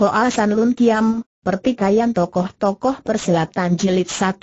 Hoa San Lun Kiam, Pertikaian Tokoh-Tokoh Persilatan Jilid 1.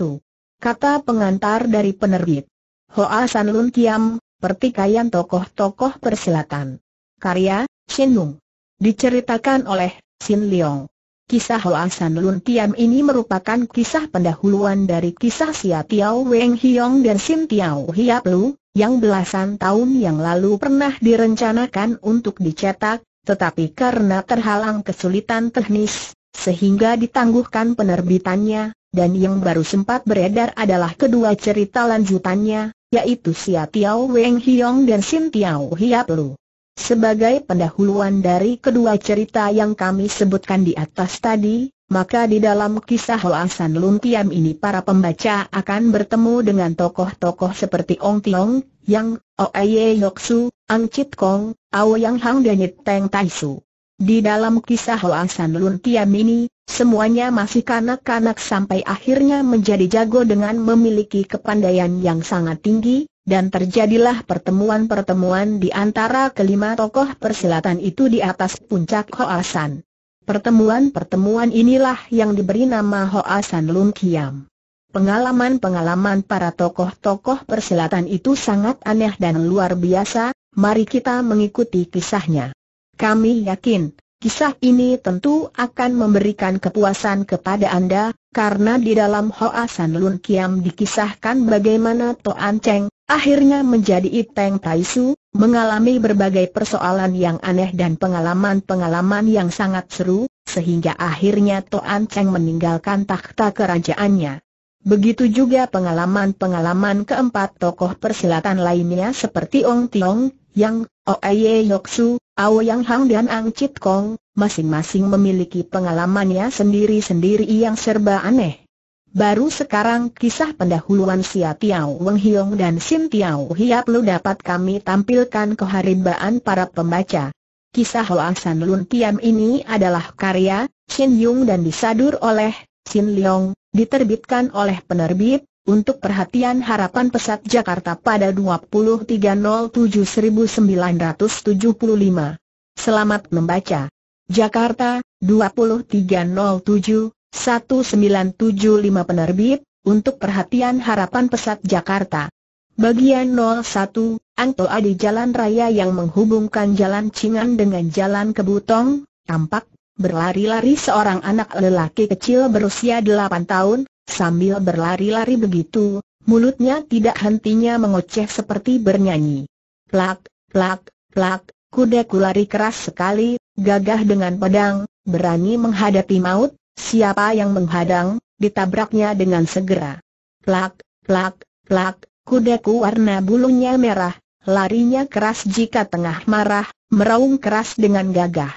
Kata pengantar dari penerbit. Hoa San Lun Kiam, Pertikaian Tokoh-Tokoh Persilatan. Karya, Shin Lung. Diceritakan oleh, Sin Leong. Kisah Hoa San Lun Kiam ini merupakan kisah pendahuluan dari kisah Sia Tiao Weng Hiong dan Sin Tiao Hiap Lu, yang belasan tahun yang lalu pernah direncanakan untuk dicetak, tetapi karena terhalang kesulitan teknis, sehingga ditangguhkan penerbitannya, dan yang baru sempat beredar adalah kedua cerita lanjutannya, yaitu Sia Tiao Weng Hiong dan Sin Tiao Hiap Lu. Sebagai pendahuluan dari kedua cerita yang kami sebutkan di atas tadi, maka di dalam kisah Hoasan Lun Kiam ini para pembaca akan bertemu dengan tokoh-tokoh seperti Ong Tiong, Yang, Oaye Yoksu, Ang Chit Kong, Yang Hang dan Teng Tai Su. Di dalam kisah Hoasan Lun Kiam ini, semuanya masih kanak-kanak sampai akhirnya menjadi jago dengan memiliki kepandaian yang sangat tinggi, dan terjadilah pertemuan-pertemuan di antara kelima tokoh persilatan itu di atas puncak Hoasan. Pertemuan-pertemuan inilah yang diberi nama Hoasan Lun Kiam. Pengalaman-pengalaman para tokoh-tokoh persilatan itu sangat aneh dan luar biasa, mari kita mengikuti kisahnya. Kami yakin, kisah ini tentu akan memberikan kepuasan kepada Anda, karena di dalam Hoa San Lun Kiam dikisahkan bagaimana Toan Cheng, akhirnya menjadi Iteng Taisu, mengalami berbagai persoalan yang aneh dan pengalaman-pengalaman yang sangat seru, sehingga akhirnya Toan Cheng meninggalkan takhta kerajaannya. Begitu juga pengalaman-pengalaman keempat tokoh persilatan lainnya seperti Ong Tiong, Yang, Oaye Yoksu, Yang Hang dan Ang Chit Kong, masing-masing memiliki pengalamannya sendiri-sendiri yang serba aneh. Baru sekarang kisah pendahuluan Sia Tiao Weng Hiong dan Sim Tiao Hiap Lu dapat kami tampilkan keharibaan para pembaca. Kisah Hoasan Lun Tiam ini adalah karya Shin Yung dan disadur oleh Sin Leong, diterbitkan oleh penerbit, untuk perhatian harapan pesat Jakarta pada 23.07.1975. Selamat membaca. Jakarta, 23.07.1975 penerbit, untuk perhatian harapan pesat Jakarta. Bagian 01, Angto di jalan raya yang menghubungkan Jalan Cingan dengan Jalan Kebutong, tampak Berlari-lari seorang anak lelaki kecil berusia 8 tahun, sambil berlari-lari begitu, mulutnya tidak hentinya mengoceh seperti bernyanyi. Plak, plak, plak, kudaku lari keras sekali, gagah dengan pedang, berani menghadapi maut, siapa yang menghadang, ditabraknya dengan segera. Plak, plak, plak, kudaku warna bulunya merah, larinya keras jika tengah marah, meraung keras dengan gagah.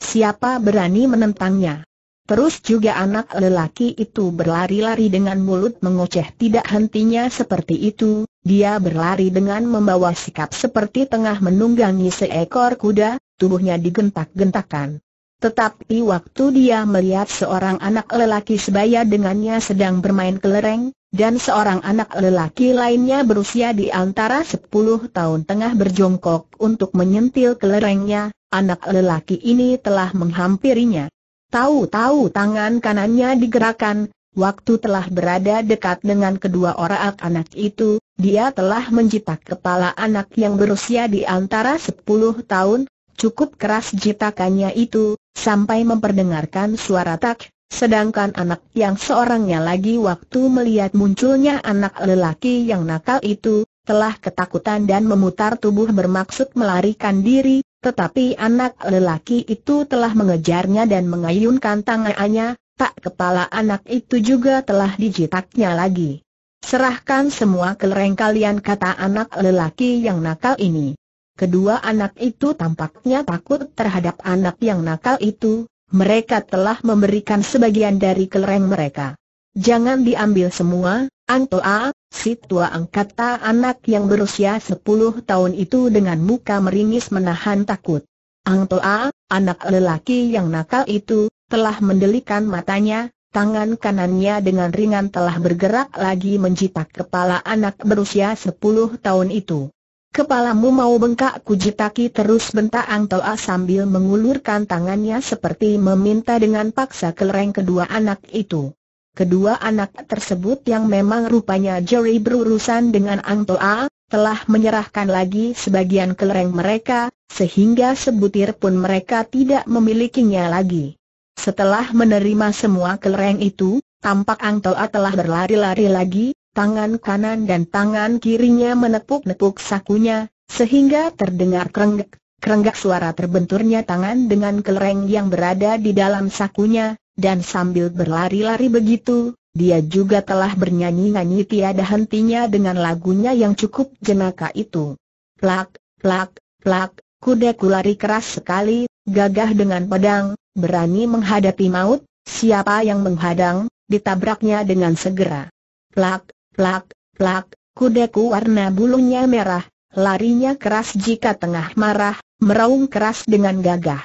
Siapa berani menentangnya? Terus juga anak lelaki itu berlari-lari dengan mulut mengoceh tidak hentinya seperti itu, dia berlari dengan membawa sikap seperti tengah menunggangi seekor kuda, tubuhnya digentak-gentakan. Tetapi waktu dia melihat seorang anak lelaki sebaya dengannya sedang bermain kelereng, dan seorang anak lelaki lainnya berusia di antara 10 tahun tengah berjongkok untuk menyentil kelerengnya, anak lelaki ini telah menghampirinya. Tahu-tahu tangan kanannya digerakkan, waktu telah berada dekat dengan kedua orang anak itu, dia telah menjitak kepala anak yang berusia di antara 10 tahun, cukup keras jitakannya itu, sampai memperdengarkan suara tak, sedangkan anak yang seorangnya lagi waktu melihat munculnya anak lelaki yang nakal itu, telah ketakutan dan memutar tubuh bermaksud melarikan diri, tetapi anak lelaki itu telah mengejarnya dan mengayunkan tangannya, tak kepala anak itu juga telah dijitaknya lagi. Serahkan semua kelereng kalian kata anak lelaki yang nakal ini. Kedua anak itu tampaknya takut terhadap anak yang nakal itu, mereka telah memberikan sebagian dari kelereng mereka. Jangan diambil semua, Angtoa, si tua angkata anak yang berusia 10 tahun itu dengan muka meringis menahan takut. Angtoa, anak lelaki yang nakal itu, telah mendelikan matanya, tangan kanannya dengan ringan telah bergerak lagi menjitak kepala anak berusia 10 tahun itu. Kepalamu mau bengkak kujitaki terus bentak Ang Toa sambil mengulurkan tangannya seperti meminta dengan paksa kelereng kedua anak itu. Kedua anak tersebut yang memang rupanya jeri berurusan dengan Ang Toa, telah menyerahkan lagi sebagian kelereng mereka, sehingga sebutir pun mereka tidak memilikinya lagi. Setelah menerima semua kelereng itu, tampak Ang Toa telah berlari-lari lagi, tangan kanan dan tangan kirinya menepuk-nepuk sakunya, sehingga terdengar kerenggak, kerenggak suara terbenturnya tangan dengan kelereng yang berada di dalam sakunya, dan sambil berlari-lari begitu, dia juga telah bernyanyi-nyanyi tiada hentinya dengan lagunya yang cukup jenaka itu. Plak, plak, plak, kudaku lari keras sekali, gagah dengan pedang, berani menghadapi maut, siapa yang menghadang, ditabraknya dengan segera. Plak, Plak, plak, kudaku warna bulunya merah, larinya keras jika tengah marah, meraung keras dengan gagah.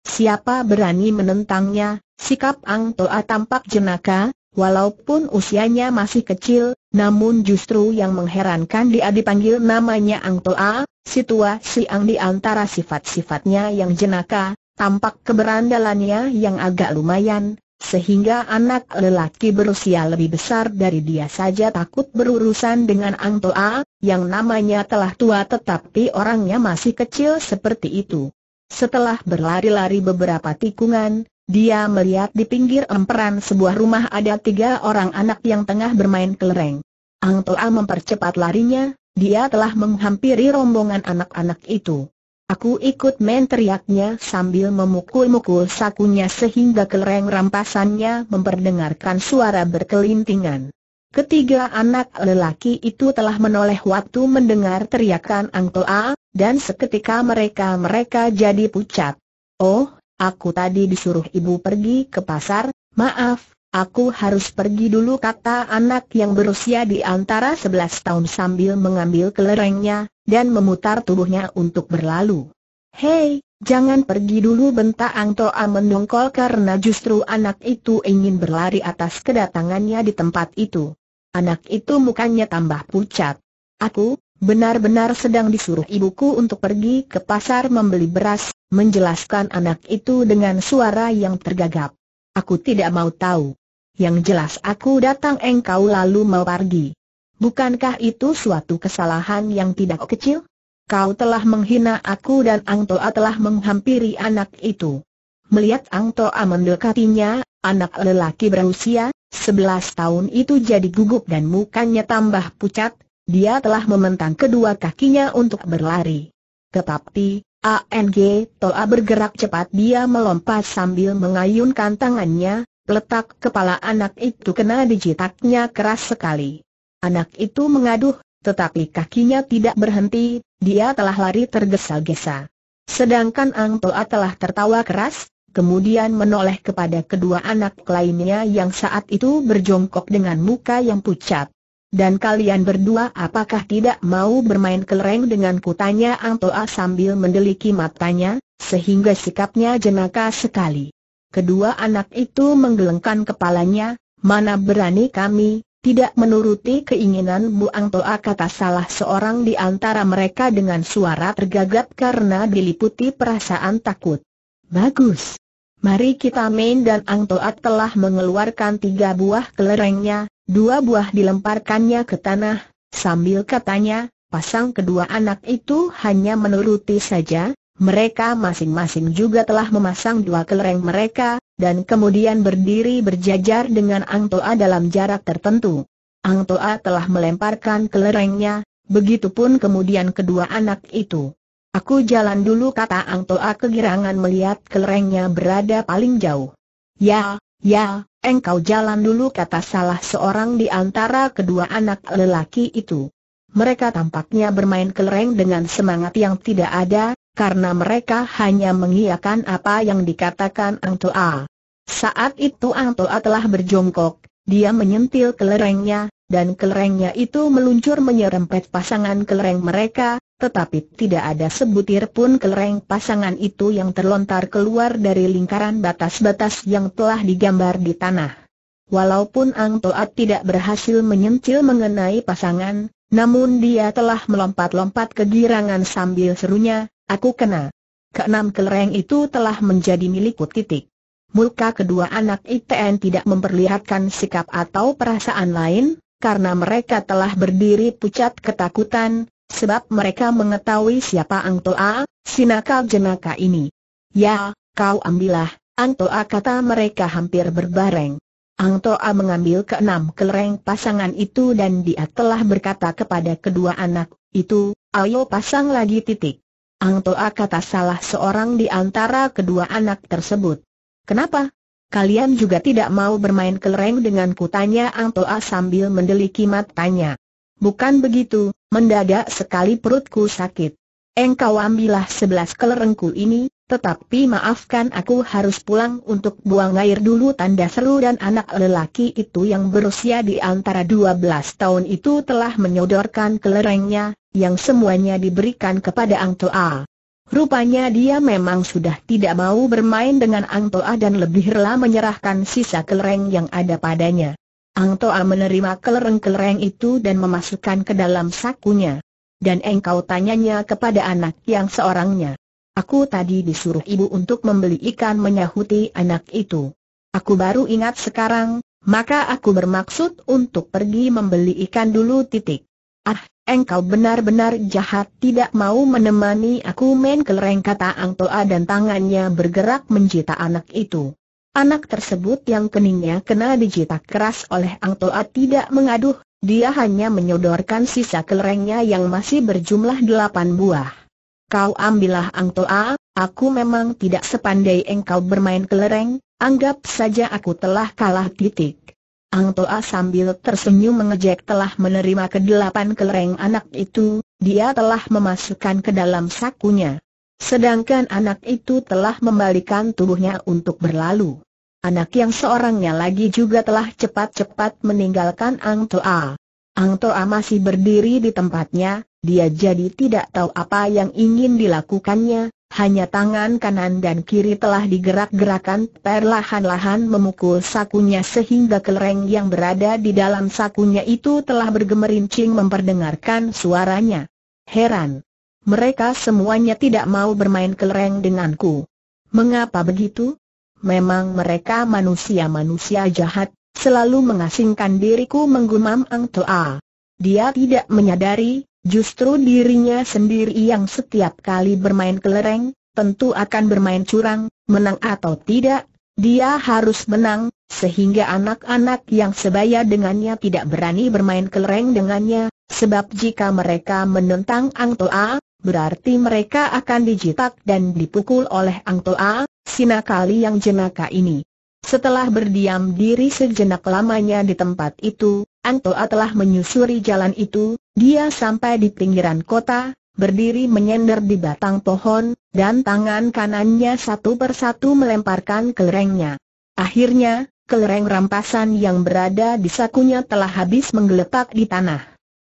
Siapa berani menentangnya, sikap Ang Toa tampak jenaka, walaupun usianya masih kecil, namun justru yang mengherankan dia dipanggil namanya Ang Toa, situasi Ang di antara sifat-sifatnya yang jenaka, tampak keberandalannya yang agak lumayan, sehingga anak lelaki berusia lebih besar dari dia saja takut berurusan dengan Ang Toa, yang namanya telah tua tetapi orangnya masih kecil seperti itu. Setelah berlari-lari beberapa tikungan, dia melihat di pinggir emperan sebuah rumah ada tiga orang anak yang tengah bermain kelereng. Ang Toa mempercepat larinya, dia telah menghampiri rombongan anak-anak itu. Aku ikut main teriaknya sambil memukul-mukul sakunya sehingga kelereng rampasannya memperdengarkan suara berkelintingan. Ketiga anak lelaki itu telah menoleh waktu mendengar teriakan Angtoa, dan seketika mereka-mereka jadi pucat. Oh, aku tadi disuruh ibu pergi ke pasar, maaf, aku harus pergi dulu kata anak yang berusia di antara 11 tahun sambil mengambil kelerengnya, dan memutar tubuhnya untuk berlalu. Hei, jangan pergi dulu bentak Ang Toa mendongkol karena justru anak itu ingin berlari atas kedatangannya di tempat itu. Anak itu mukanya tambah pucat. Aku, benar-benar sedang disuruh ibuku untuk pergi ke pasar membeli beras, menjelaskan anak itu dengan suara yang tergagap. Aku tidak mau tahu. Yang jelas aku datang engkau lalu mau pergi. Bukankah itu suatu kesalahan yang tidak kecil? Kau telah menghina aku dan Ang Toa telah menghampiri anak itu. Melihat Ang Toa mendekatinya, anak lelaki berusia 11 tahun itu jadi gugup dan mukanya tambah pucat, dia telah mementang kedua kakinya untuk berlari. Tetapi, ANG Toa bergerak cepat dia melompat sambil mengayunkan tangannya, letak kepala anak itu kena dijitaknya keras sekali. Anak itu mengaduh, tetapi kakinya tidak berhenti, dia telah lari tergesa-gesa. Sedangkan Ang Toa telah tertawa keras, kemudian menoleh kepada kedua anak lainnya yang saat itu berjongkok dengan muka yang pucat. Dan kalian berdua apakah tidak mau bermain kelereng dengan kutanya Ang Toa sambil mendeliki matanya, sehingga sikapnya jenaka sekali. Kedua anak itu menggelengkan kepalanya, mana berani kami, tidak menuruti keinginan Bu Toa kata salah seorang di antara mereka dengan suara tergagap karena diliputi perasaan takut. Bagus. Mari kita main dan Ang Toa telah mengeluarkan tiga buah kelerengnya, dua buah dilemparkannya ke tanah, sambil katanya, pasang kedua anak itu hanya menuruti saja, mereka masing-masing juga telah memasang dua kelereng mereka, dan kemudian berdiri berjajar dengan Ang Toa dalam jarak tertentu. Ang Toa telah melemparkan kelerengnya, begitupun kemudian kedua anak itu. Aku jalan dulu kata Ang Toa kegirangan melihat kelerengnya berada paling jauh. Ya, ya, engkau jalan dulu kata salah seorang di antara kedua anak lelaki itu. Mereka tampaknya bermain kelereng dengan semangat yang tidak ada, karena mereka hanya mengiyakan apa yang dikatakan Ang Toa. Saat itu Ang Toa telah berjongkok, dia menyentil kelerengnya, dan kelerengnya itu meluncur menyerempet pasangan kelereng mereka, tetapi tidak ada sebutir pun kelereng pasangan itu yang terlontar keluar dari lingkaran batas-batas yang telah digambar di tanah. Walaupun Ang Toa tidak berhasil menyentil mengenai pasangan, Namun dia telah melompat-lompat kegirangan sambil serunya, aku kena. Keenam kelereng itu telah menjadi milikku titik. Muka kedua anak ITN tidak memperlihatkan sikap atau perasaan lain, karena mereka telah berdiri pucat ketakutan, sebab mereka mengetahui siapa Ang Toa, sinakal jenaka ini. Ya, kau ambillah, Ang Toa kata mereka hampir berbareng. Ang Toa mengambil keenam kelereng pasangan itu dan dia telah berkata kepada kedua anak itu, ayo pasang lagi titik. Ang Toa kata salah seorang di antara kedua anak tersebut. Kenapa? Kalian juga tidak mau bermain kelereng dengan kutanya Ang Toa sambil mendeliki matanya. Bukan begitu, mendadak sekali perutku sakit. Engkau ambillah sebelas kelerengku ini, tetapi maafkan aku harus pulang untuk buang air dulu tanda seru dan anak lelaki itu yang berusia di antara 12 tahun itu telah menyodorkan kelerengnya, yang semuanya diberikan kepada Ang Toa. Rupanya dia memang sudah tidak mau bermain dengan Ang Toa dan lebih rela menyerahkan sisa kelereng yang ada padanya. Ang Toa menerima kelereng-kelereng itu dan memasukkan ke dalam sakunya. Dan engkau tanyanya kepada anak yang seorangnya. Aku tadi disuruh ibu untuk membeli ikan menyahuti anak itu. Aku baru ingat sekarang, maka aku bermaksud untuk pergi membeli ikan dulu titik. Ah, engkau benar-benar jahat tidak mau menemani aku main kelereng kata Ang Toa dan tangannya bergerak menjita anak itu. Anak tersebut yang keningnya kena dijitak keras oleh Ang Toa tidak mengaduh, dia hanya menyodorkan sisa kelerengnya yang masih berjumlah delapan buah. Kau ambillah Ang Toa, aku memang tidak sepandai engkau bermain kelereng, anggap saja aku telah kalah titik. Ang Toa sambil tersenyum mengejek telah menerima kedelapan kelereng anak itu, dia telah memasukkan ke dalam sakunya. Sedangkan anak itu telah membalikan tubuhnya untuk berlalu. Anak yang seorangnya lagi juga telah cepat-cepat meninggalkan Ang Toa. Ang Toa masih berdiri di tempatnya, dia jadi tidak tahu apa yang ingin dilakukannya, hanya tangan kanan dan kiri telah digerak-gerakan perlahan-lahan memukul sakunya sehingga kelereng yang berada di dalam sakunya itu telah bergemerincing memperdengarkan suaranya. Heran. Mereka semuanya tidak mau bermain kelereng denganku. Mengapa begitu? Memang mereka manusia-manusia jahat, selalu mengasingkan diriku menggumam Ang Toa. Dia tidak menyadari, Justru dirinya sendiri yang setiap kali bermain kelereng, tentu akan bermain curang, menang atau tidak, dia harus menang, sehingga anak-anak yang sebaya dengannya tidak berani bermain kelereng dengannya, sebab jika mereka menentang Ang Toa, berarti mereka akan dijitak dan dipukul oleh Ang Toa, sinakali yang jenaka ini. Setelah berdiam diri sejenak lamanya di tempat itu, Antoa telah menyusuri jalan itu, dia sampai di pinggiran kota, berdiri menyender di batang pohon, dan tangan kanannya satu persatu melemparkan kelerengnya. Akhirnya, kelereng rampasan yang berada di sakunya telah habis menggeletak di tanah.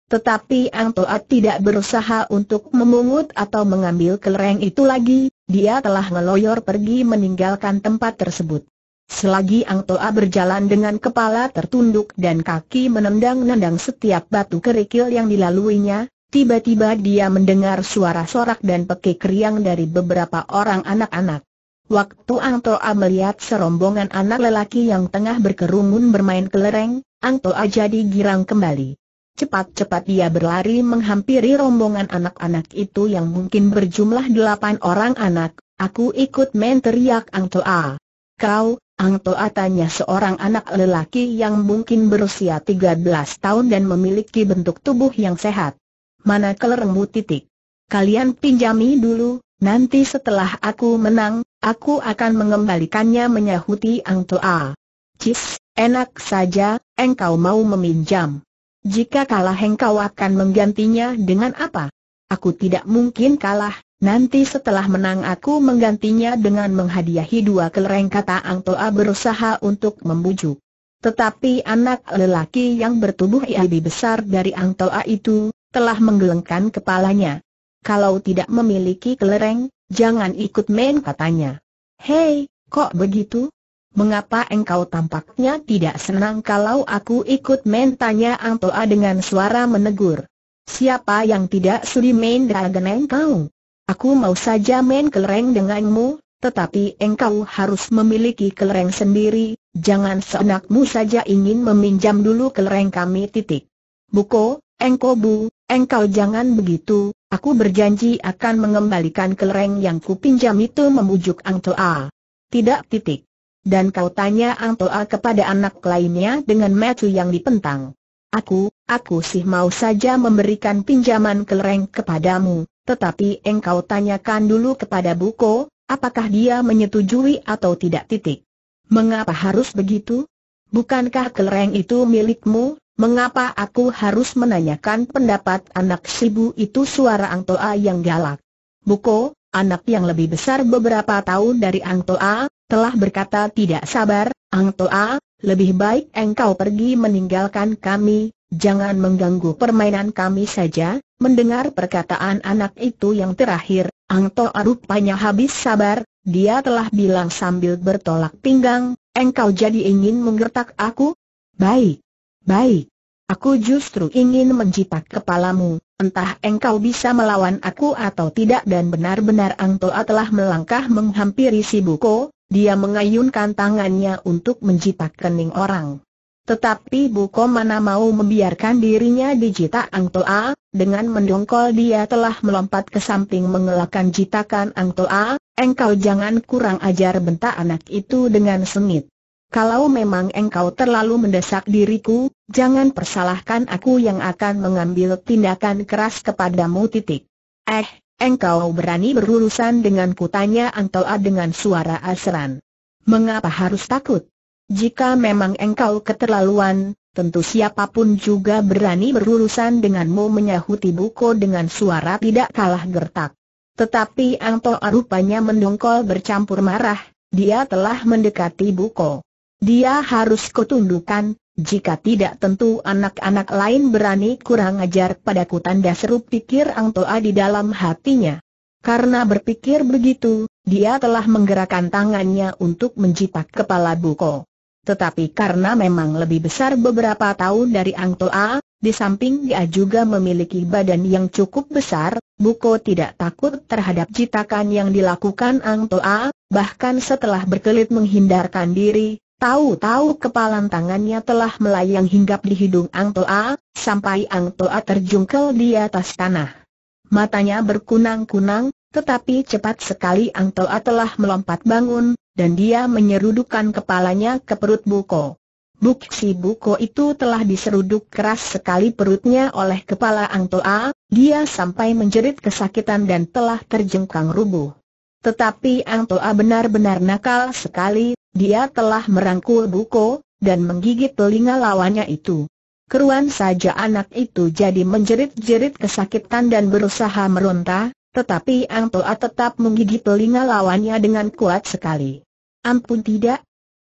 Tetapi Antoa tidak berusaha untuk memungut atau mengambil kelereng itu lagi, dia telah ngeloyor pergi meninggalkan tempat tersebut. Selagi Ang Toa berjalan dengan kepala tertunduk dan kaki menendang-nendang setiap batu kerikil yang dilaluinya, tiba-tiba dia mendengar suara sorak dan pekik riang dari beberapa orang anak-anak. Waktu Ang Toa melihat serombongan anak lelaki yang tengah berkerumun bermain kelereng, Ang Toa jadi girang kembali. Cepat-cepat dia berlari menghampiri rombongan anak-anak itu yang mungkin berjumlah delapan orang anak, aku ikut main teriak Ang Toa. Kau, Ang Toa tanya seorang anak lelaki yang mungkin berusia 13 tahun dan memiliki bentuk tubuh yang sehat. Mana kelerengmu titik? Kalian pinjami dulu, nanti setelah aku menang, aku akan mengembalikannya menyahuti Ang Toa. Cis, enak saja, engkau mau meminjam. Jika kalah engkau akan menggantinya dengan apa? Aku tidak mungkin kalah, Nanti setelah menang aku menggantinya dengan menghadiahi dua kelereng kata Ang Toa berusaha untuk membujuk. Tetapi anak lelaki yang bertubuh lebih besar dari Ang Toa itu, telah menggelengkan kepalanya. Kalau tidak memiliki kelereng, jangan ikut main katanya. Hei, kok begitu? Mengapa engkau tampaknya tidak senang kalau aku ikut main tanya Ang Toa dengan suara menegur. Siapa yang tidak sudi main dragon engkau? Aku mau saja main kelereng denganmu, tetapi engkau harus memiliki kelereng sendiri, jangan seenakmu saja ingin meminjam dulu kelereng kami titik. Buko, engkau bu, engkau jangan begitu, aku berjanji akan mengembalikan kelereng yang kupinjam itu memujuk Ang Toa. Tidak titik. Dan kau tanya Ang Toa kepada anak lainnya dengan metu yang dipentang. Aku, aku sih mau saja memberikan pinjaman kelereng kepadamu, tetapi engkau tanyakan dulu kepada Buko, apakah dia menyetujui atau tidak titik. Mengapa harus begitu? Bukankah kelereng itu milikmu? Mengapa aku harus menanyakan pendapat anak sibu itu suara Ang Toa yang galak? Buko, anak yang lebih besar beberapa tahun dari Ang Toa, telah berkata tidak sabar, Ang Toa, lebih baik engkau pergi meninggalkan kami, jangan mengganggu permainan kami saja. Mendengar perkataan anak itu yang terakhir, Ang Toa rupanya habis sabar, dia telah bilang sambil bertolak pinggang, engkau jadi ingin menggertak aku? Baik. Baik. Aku justru ingin mencitak kepalamu, entah engkau bisa melawan aku atau tidak dan benar-benar Ang Toa telah melangkah menghampiri si Buko, dia mengayunkan tangannya untuk mencitak kening orang. Tetapi Buko mana mau membiarkan dirinya dijitak Ang Toa, dengan mendongkol dia telah melompat ke samping mengelakkan jitakan Ang Toa, engkau jangan kurang ajar bentak anak itu dengan sengit. Kalau memang engkau terlalu mendesak diriku, jangan persalahkan aku yang akan mengambil tindakan keras kepadamu titik. Eh, engkau berani berurusan dengan kutanya Antoa dengan suara asran. Mengapa harus takut? Jika memang engkau keterlaluan, tentu siapa pun juga berani berurusan denganmu menyahuti buko dengan suara tidak kalah gertak. Tetapi Angto rupanya mendongkol bercampur marah, dia telah mendekati buko. Dia harus kutundukkan, jika tidak tentu anak-anak lain berani kurang ajar padaku tanda seru pikir Ang Toa di dalam hatinya. Karena berpikir begitu, dia telah menggerakkan tangannya untuk mencitak kepala Buko. Tetapi karena memang lebih besar beberapa tahun dari Ang Toa, di samping dia juga memiliki badan yang cukup besar, Buko tidak takut terhadap citakan yang dilakukan Ang Toa, bahkan setelah berkelit menghindarkan diri, Tahu-tahu kepalan tangannya telah melayang hinggap di hidung Ang Toa, sampai Ang Toa terjungkel di atas tanah. Matanya berkunang-kunang, tetapi cepat sekali Ang Toa telah melompat bangun, dan dia menyerudukkan kepalanya ke perut Buko. Buk si Buko itu telah diseruduk keras sekali perutnya oleh kepala Ang Toa, dia sampai menjerit kesakitan dan telah terjengkang rubuh. Tetapi Ang Toa benar-benar nakal sekali, dia telah merangkul Buko, dan menggigit telinga lawannya itu. Keruan saja anak itu jadi menjerit-jerit kesakitan dan berusaha meronta, tetapi Ang Toa tetap menggigit telinga lawannya dengan kuat sekali. Ampun tidak?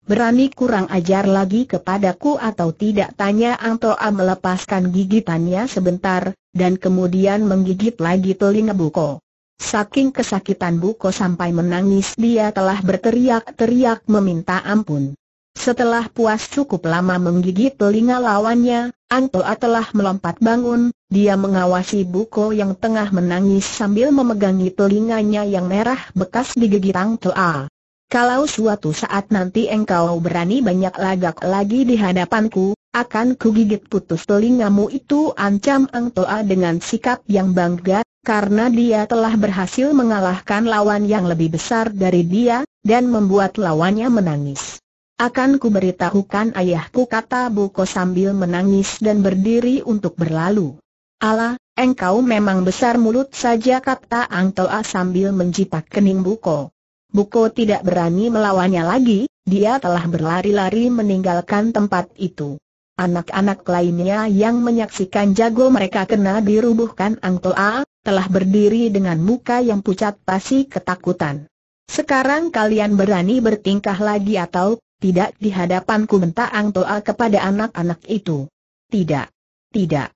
Berani kurang ajar lagi kepadaku atau tidak tanya Ang Toa melepaskan gigitannya sebentar, dan kemudian menggigit lagi telinga Buko. Saking kesakitan Buko sampai menangis dia telah berteriak-teriak meminta ampun. Setelah puas cukup lama menggigit telinga lawannya, Antoa telah melompat bangun, dia mengawasi Buko yang tengah menangis sambil memegangi telinganya yang merah bekas digigit Antoa. Kalau suatu saat nanti engkau berani banyak lagak lagi di hadapanku, akan kugigit putus telingamu itu ancam Antoa dengan sikap yang bangga, karena dia telah berhasil mengalahkan lawan yang lebih besar dari dia, dan membuat lawannya menangis. Akan kuberitahukan ayahku kata Buko sambil menangis dan berdiri untuk berlalu. Allah, engkau memang besar mulut saja kata Angtoa sambil mencitak kening Buko. Buko tidak berani melawannya lagi, dia telah berlari-lari meninggalkan tempat itu. Anak-anak lainnya yang menyaksikan jago mereka kena dirubuhkan Angtoa, telah berdiri dengan muka yang pucat pasti ketakutan. Sekarang kalian berani bertingkah lagi atau tidak di hadapanku bentak Ang Toa kepada anak-anak itu. Tidak. Tidak.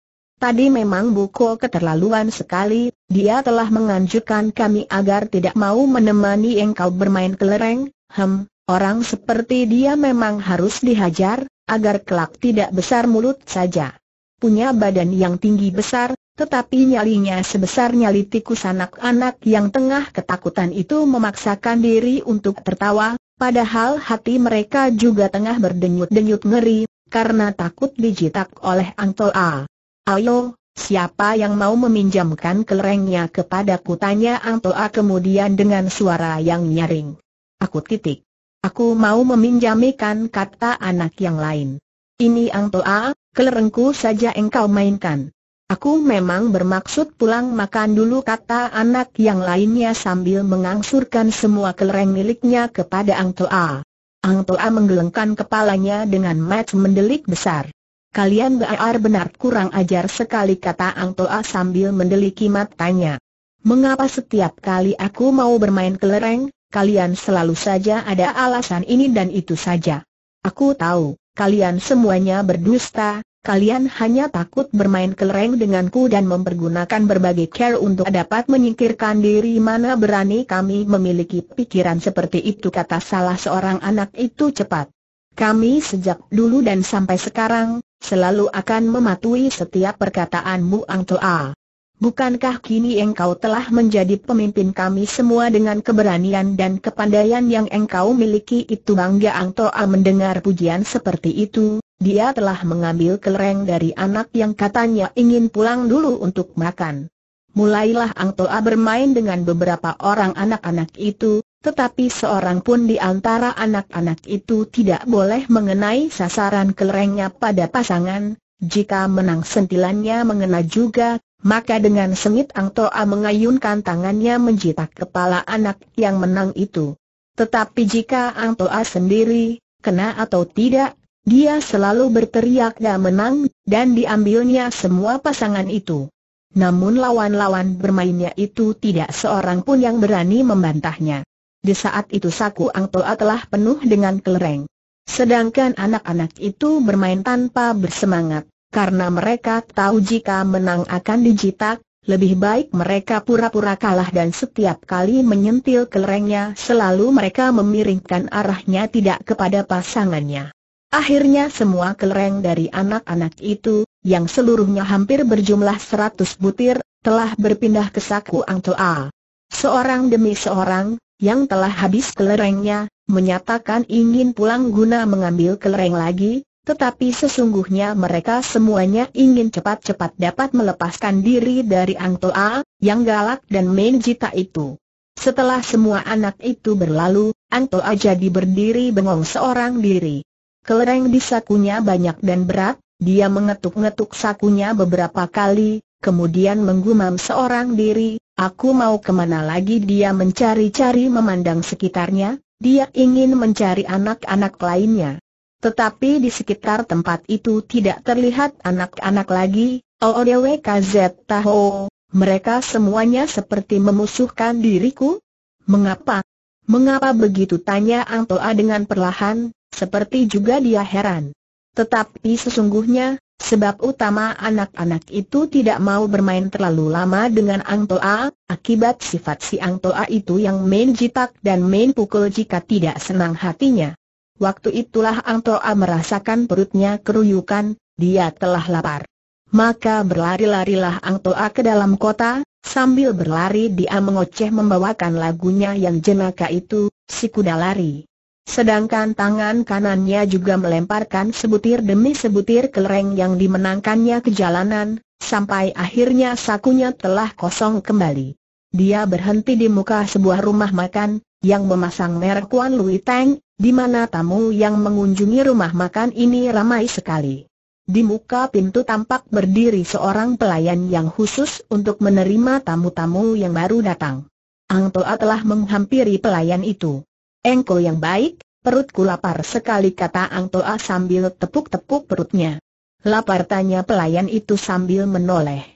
Tadi memang Buko keterlaluan sekali, dia telah menganjurkan kami agar tidak mau menemani engkau bermain kelereng, hem, orang seperti dia memang harus dihajar, agar kelak tidak besar mulut saja. punya badan yang tinggi besar, tetapi nyalinya sebesar nyali tikus anak-anak yang tengah ketakutan itu memaksakan diri untuk tertawa, padahal hati mereka juga tengah berdenyut-denyut ngeri, karena takut dijitak oleh Ang Toa. Ayo, siapa yang mau meminjamkan kelerengnya kepada kutanya Ang Toa kemudian dengan suara yang nyaring. Aku titik. Aku mau meminjamikan kata anak yang lain. Ini Ang Toa, kelerengku saja engkau mainkan. Aku memang bermaksud pulang makan dulu kata anak yang lainnya sambil mengangsurkan semua kelereng miliknya kepada Ang Toa. Ang Toa menggelengkan kepalanya dengan mata mendelik besar. Kalian benar-benar kurang ajar sekali kata Ang Toa sambil mendeliki matanya. Mengapa setiap kali aku mau bermain kelereng, kalian selalu saja ada alasan ini dan itu saja. Aku tahu, kalian semuanya berdusta, Kalian hanya takut bermain kelereng denganku dan mempergunakan berbagai care untuk dapat menyingkirkan diri mana berani kami memiliki pikiran seperti itu kata salah seorang anak itu cepat. Kami sejak dulu dan sampai sekarang, selalu akan mematuhi setiap perkataanmu Ang Toa. Bukankah kini engkau telah menjadi pemimpin kami semua dengan keberanian dan kepandaian yang engkau miliki itu bangga Ang Toa mendengar pujian seperti itu, dia telah mengambil kelereng dari anak yang katanya ingin pulang dulu untuk makan. Mulailah Ang Toa bermain dengan beberapa orang anak-anak itu, tetapi seorang pun di antara anak-anak itu tidak boleh mengenai sasaran kelerengnya pada pasangan, jika menang sentilannya mengena juga, maka dengan sengit Ang Toa mengayunkan tangannya menjitak kepala anak yang menang itu. Tetapi jika Ang Toa sendiri, kena atau tidak, dia selalu berteriak dan menang, dan diambilnya semua pasangan itu. Namun lawan-lawan bermainnya itu tidak seorang pun yang berani membantahnya. Di saat itu saku Ang Toa telah penuh dengan kelereng. Sedangkan anak-anak itu bermain tanpa bersemangat karena mereka tahu jika menang akan dijitak, lebih baik mereka pura-pura kalah dan setiap kali menyentil kelerengnya selalu mereka memiringkan arahnya tidak kepada pasangannya. Akhirnya semua kelereng dari anak-anak itu, yang seluruhnya hampir berjumlah seratus butir, telah berpindah ke saku Angtoa. Seorang demi seorang, yang telah habis kelerengnya, menyatakan ingin pulang guna mengambil kelereng lagi, tetapi sesungguhnya mereka semuanya ingin cepat-cepat dapat melepaskan diri dari Ang Toa, yang galak dan main jita itu. Setelah semua anak itu berlalu, Ang Toa jadi berdiri bengong seorang diri. Kelereng di sakunya banyak dan berat, dia mengetuk-ngetuk sakunya beberapa kali, kemudian menggumam seorang diri, aku mau ke mana lagi dia mencari-cari memandang sekitarnya, dia ingin mencari anak-anak lainnya. Tetapi di sekitar tempat itu tidak terlihat anak-anak lagi, OODWKZ tahu, mereka semuanya seperti memusuhkan diriku? Mengapa? Mengapa begitu tanya Angtoa dengan perlahan, seperti juga dia heran. Tetapi sesungguhnya, sebab utama anak-anak itu tidak mau bermain terlalu lama dengan Angtoa, akibat sifat si Angtoa itu yang main jitak dan main pukul jika tidak senang hatinya. Waktu itulah Ang Toa merasakan perutnya keruyukan, dia telah lapar. Maka berlari-larilah Ang Toa ke dalam kota, sambil berlari dia mengoceh membawakan lagunya yang jenaka itu, si kuda lari. Sedangkan tangan kanannya juga melemparkan sebutir demi sebutir kelereng yang dimenangkannya ke jalanan, sampai akhirnya sakunya telah kosong kembali. Dia berhenti di muka sebuah rumah makan, yang memasang merek Kuan Lui Tang, di mana tamu yang mengunjungi rumah makan ini ramai sekali. Di muka pintu tampak berdiri seorang pelayan yang khusus untuk menerima tamu-tamu yang baru datang. Ang Toa telah menghampiri pelayan itu. Engkau yang baik, perutku lapar sekali kata Ang Toa sambil tepuk-tepuk perutnya. Lapar tanya pelayan itu sambil menoleh.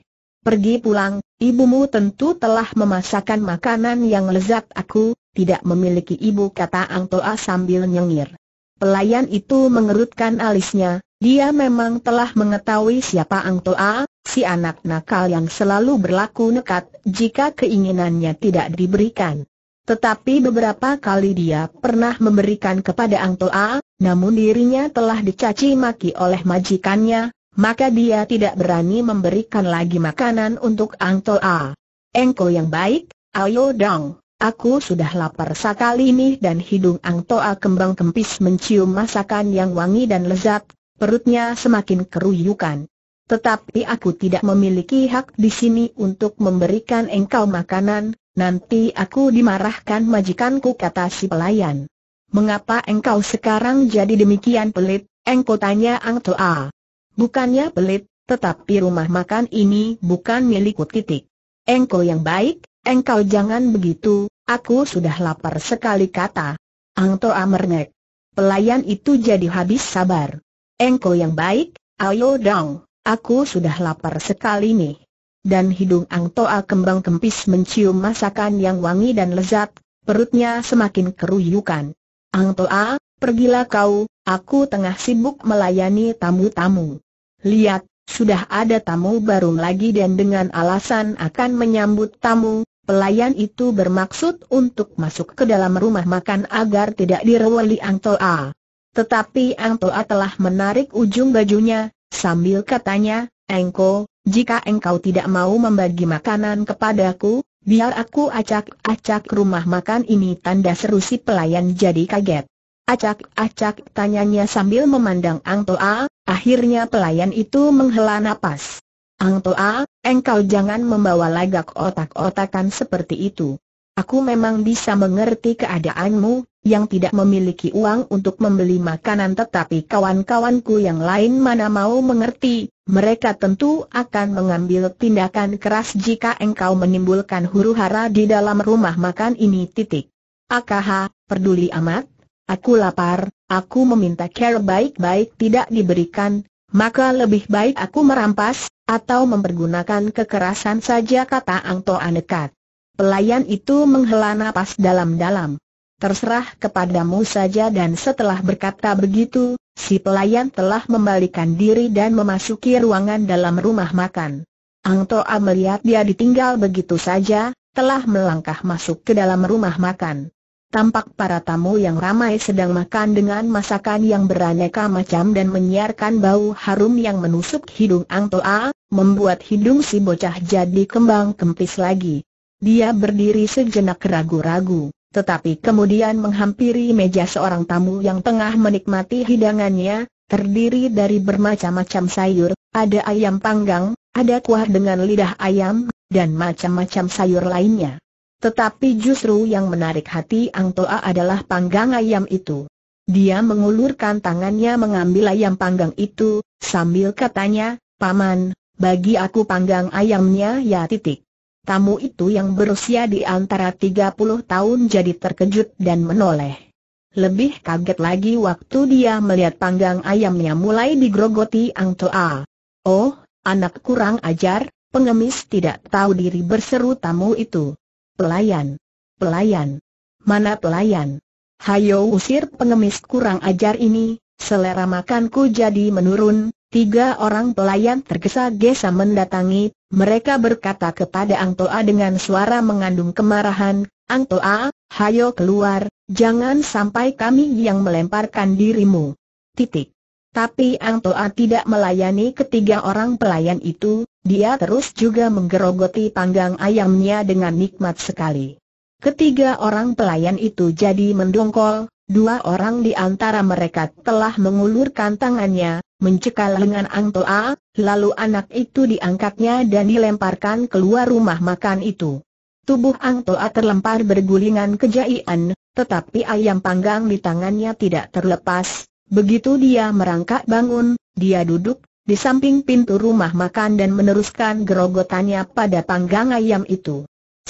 Pergi pulang, ibumu tentu telah memasakkan makanan yang lezat aku, tidak memiliki ibu kata Ang Toa sambil nyengir. Pelayan itu mengerutkan alisnya, dia memang telah mengetahui siapa Ang Toa, si anak nakal yang selalu berlaku nekat jika keinginannya tidak diberikan. Tetapi beberapa kali dia pernah memberikan kepada Ang Toa, namun dirinya telah dicaci maki oleh majikannya, maka dia tidak berani memberikan lagi makanan untuk Ang Toa. Engkau yang baik, ayo dong, aku sudah lapar sekali ini dan hidung Ang Toa kembang kempis mencium masakan yang wangi dan lezat, perutnya semakin keruyukan. Tetapi aku tidak memiliki hak di sini untuk memberikan engkau makanan, nanti aku dimarahkan majikanku kata si pelayan. Mengapa engkau sekarang jadi demikian pelit, engkau tanya Ang Toa. Bukannya pelit, tetapi rumah makan ini bukan milikku titik. Engkau yang baik, engkau jangan begitu, aku sudah lapar sekali kata. Ang Toa merengek. Pelayan itu jadi habis sabar. Engkau yang baik, ayo dong, aku sudah lapar sekali nih. Dan hidung Ang Toa kembang kempis mencium masakan yang wangi dan lezat, perutnya semakin keruyukan. Ang Toa, pergilah kau, aku tengah sibuk melayani tamu-tamu. Lihat, sudah ada tamu baru lagi dan dengan alasan akan menyambut tamu, pelayan itu bermaksud untuk masuk ke dalam rumah makan agar tidak direweli Ang Toa. Tetapi Ang Toa telah menarik ujung bajunya, sambil katanya, Engko, jika engkau tidak mau membagi makanan kepadaku, biar aku acak-acak rumah makan ini tanda seru si pelayan jadi kaget. Acak-acak tanyanya sambil memandang Ang Toa, akhirnya pelayan itu menghela napas. Ang Toa, engkau jangan membawa lagak otak-otakan seperti itu. Aku memang bisa mengerti keadaanmu, yang tidak memiliki uang untuk membeli makanan tetapi kawan-kawanku yang lain mana mau mengerti, mereka tentu akan mengambil tindakan keras jika engkau menimbulkan huru-hara di dalam rumah makan ini titik. Akaha, peduli amat, Aku lapar, aku meminta care baik-baik tidak diberikan, maka lebih baik aku merampas, atau mempergunakan kekerasan saja kata Ang Toa nekat. Pelayan itu menghela napas dalam-dalam. Terserah kepadamu saja dan setelah berkata begitu, si pelayan telah membalikan diri dan memasuki ruangan dalam rumah makan. Ang Toa melihat dia ditinggal begitu saja, telah melangkah masuk ke dalam rumah makan. Tampak para tamu yang ramai sedang makan dengan masakan yang beraneka macam dan menyiarkan bau harum yang menusuk hidung Ang Toa, membuat hidung si bocah jadi kembang kempis lagi. Dia berdiri sejenak ragu-ragu, tetapi kemudian menghampiri meja seorang tamu yang tengah menikmati hidangannya, terdiri dari bermacam-macam sayur, ada ayam panggang, ada kuah dengan lidah ayam, dan macam-macam sayur lainnya. Tetapi justru yang menarik hati Ang Toa adalah panggang ayam itu. Dia mengulurkan tangannya mengambil ayam panggang itu, sambil katanya, Paman, bagi aku panggang ayamnya ya titik. Tamu itu yang berusia di antara 30 tahun jadi terkejut dan menoleh. Lebih kaget lagi waktu dia melihat panggang ayamnya mulai digrogoti Ang Toa. Oh, anak kurang ajar, pengemis tidak tahu diri berseru tamu itu. Pelayan. Pelayan. Mana pelayan? Hayo usir pengemis kurang ajar ini, selera makanku jadi menurun. Tiga orang pelayan tergesa-gesa mendatangi, mereka berkata kepada Ang Toa dengan suara mengandung kemarahan, Ang Toa, hayo keluar, jangan sampai kami yang melemparkan dirimu. Titik. Tapi Ang Toa tidak melayani ketiga orang pelayan itu, dia terus juga menggerogoti panggang ayamnya dengan nikmat sekali. Ketiga orang pelayan itu jadi mendongkol, dua orang di antara mereka telah mengulurkan tangannya, mencekal lengan Ang Toa, lalu anak itu diangkatnya dan dilemparkan keluar rumah makan itu. Tubuh Ang Toa terlempar bergulingan kejaian, tetapi ayam panggang di tangannya tidak terlepas. Begitu dia merangkak bangun, dia duduk, di samping pintu rumah makan dan meneruskan gerogotannya pada panggang ayam itu.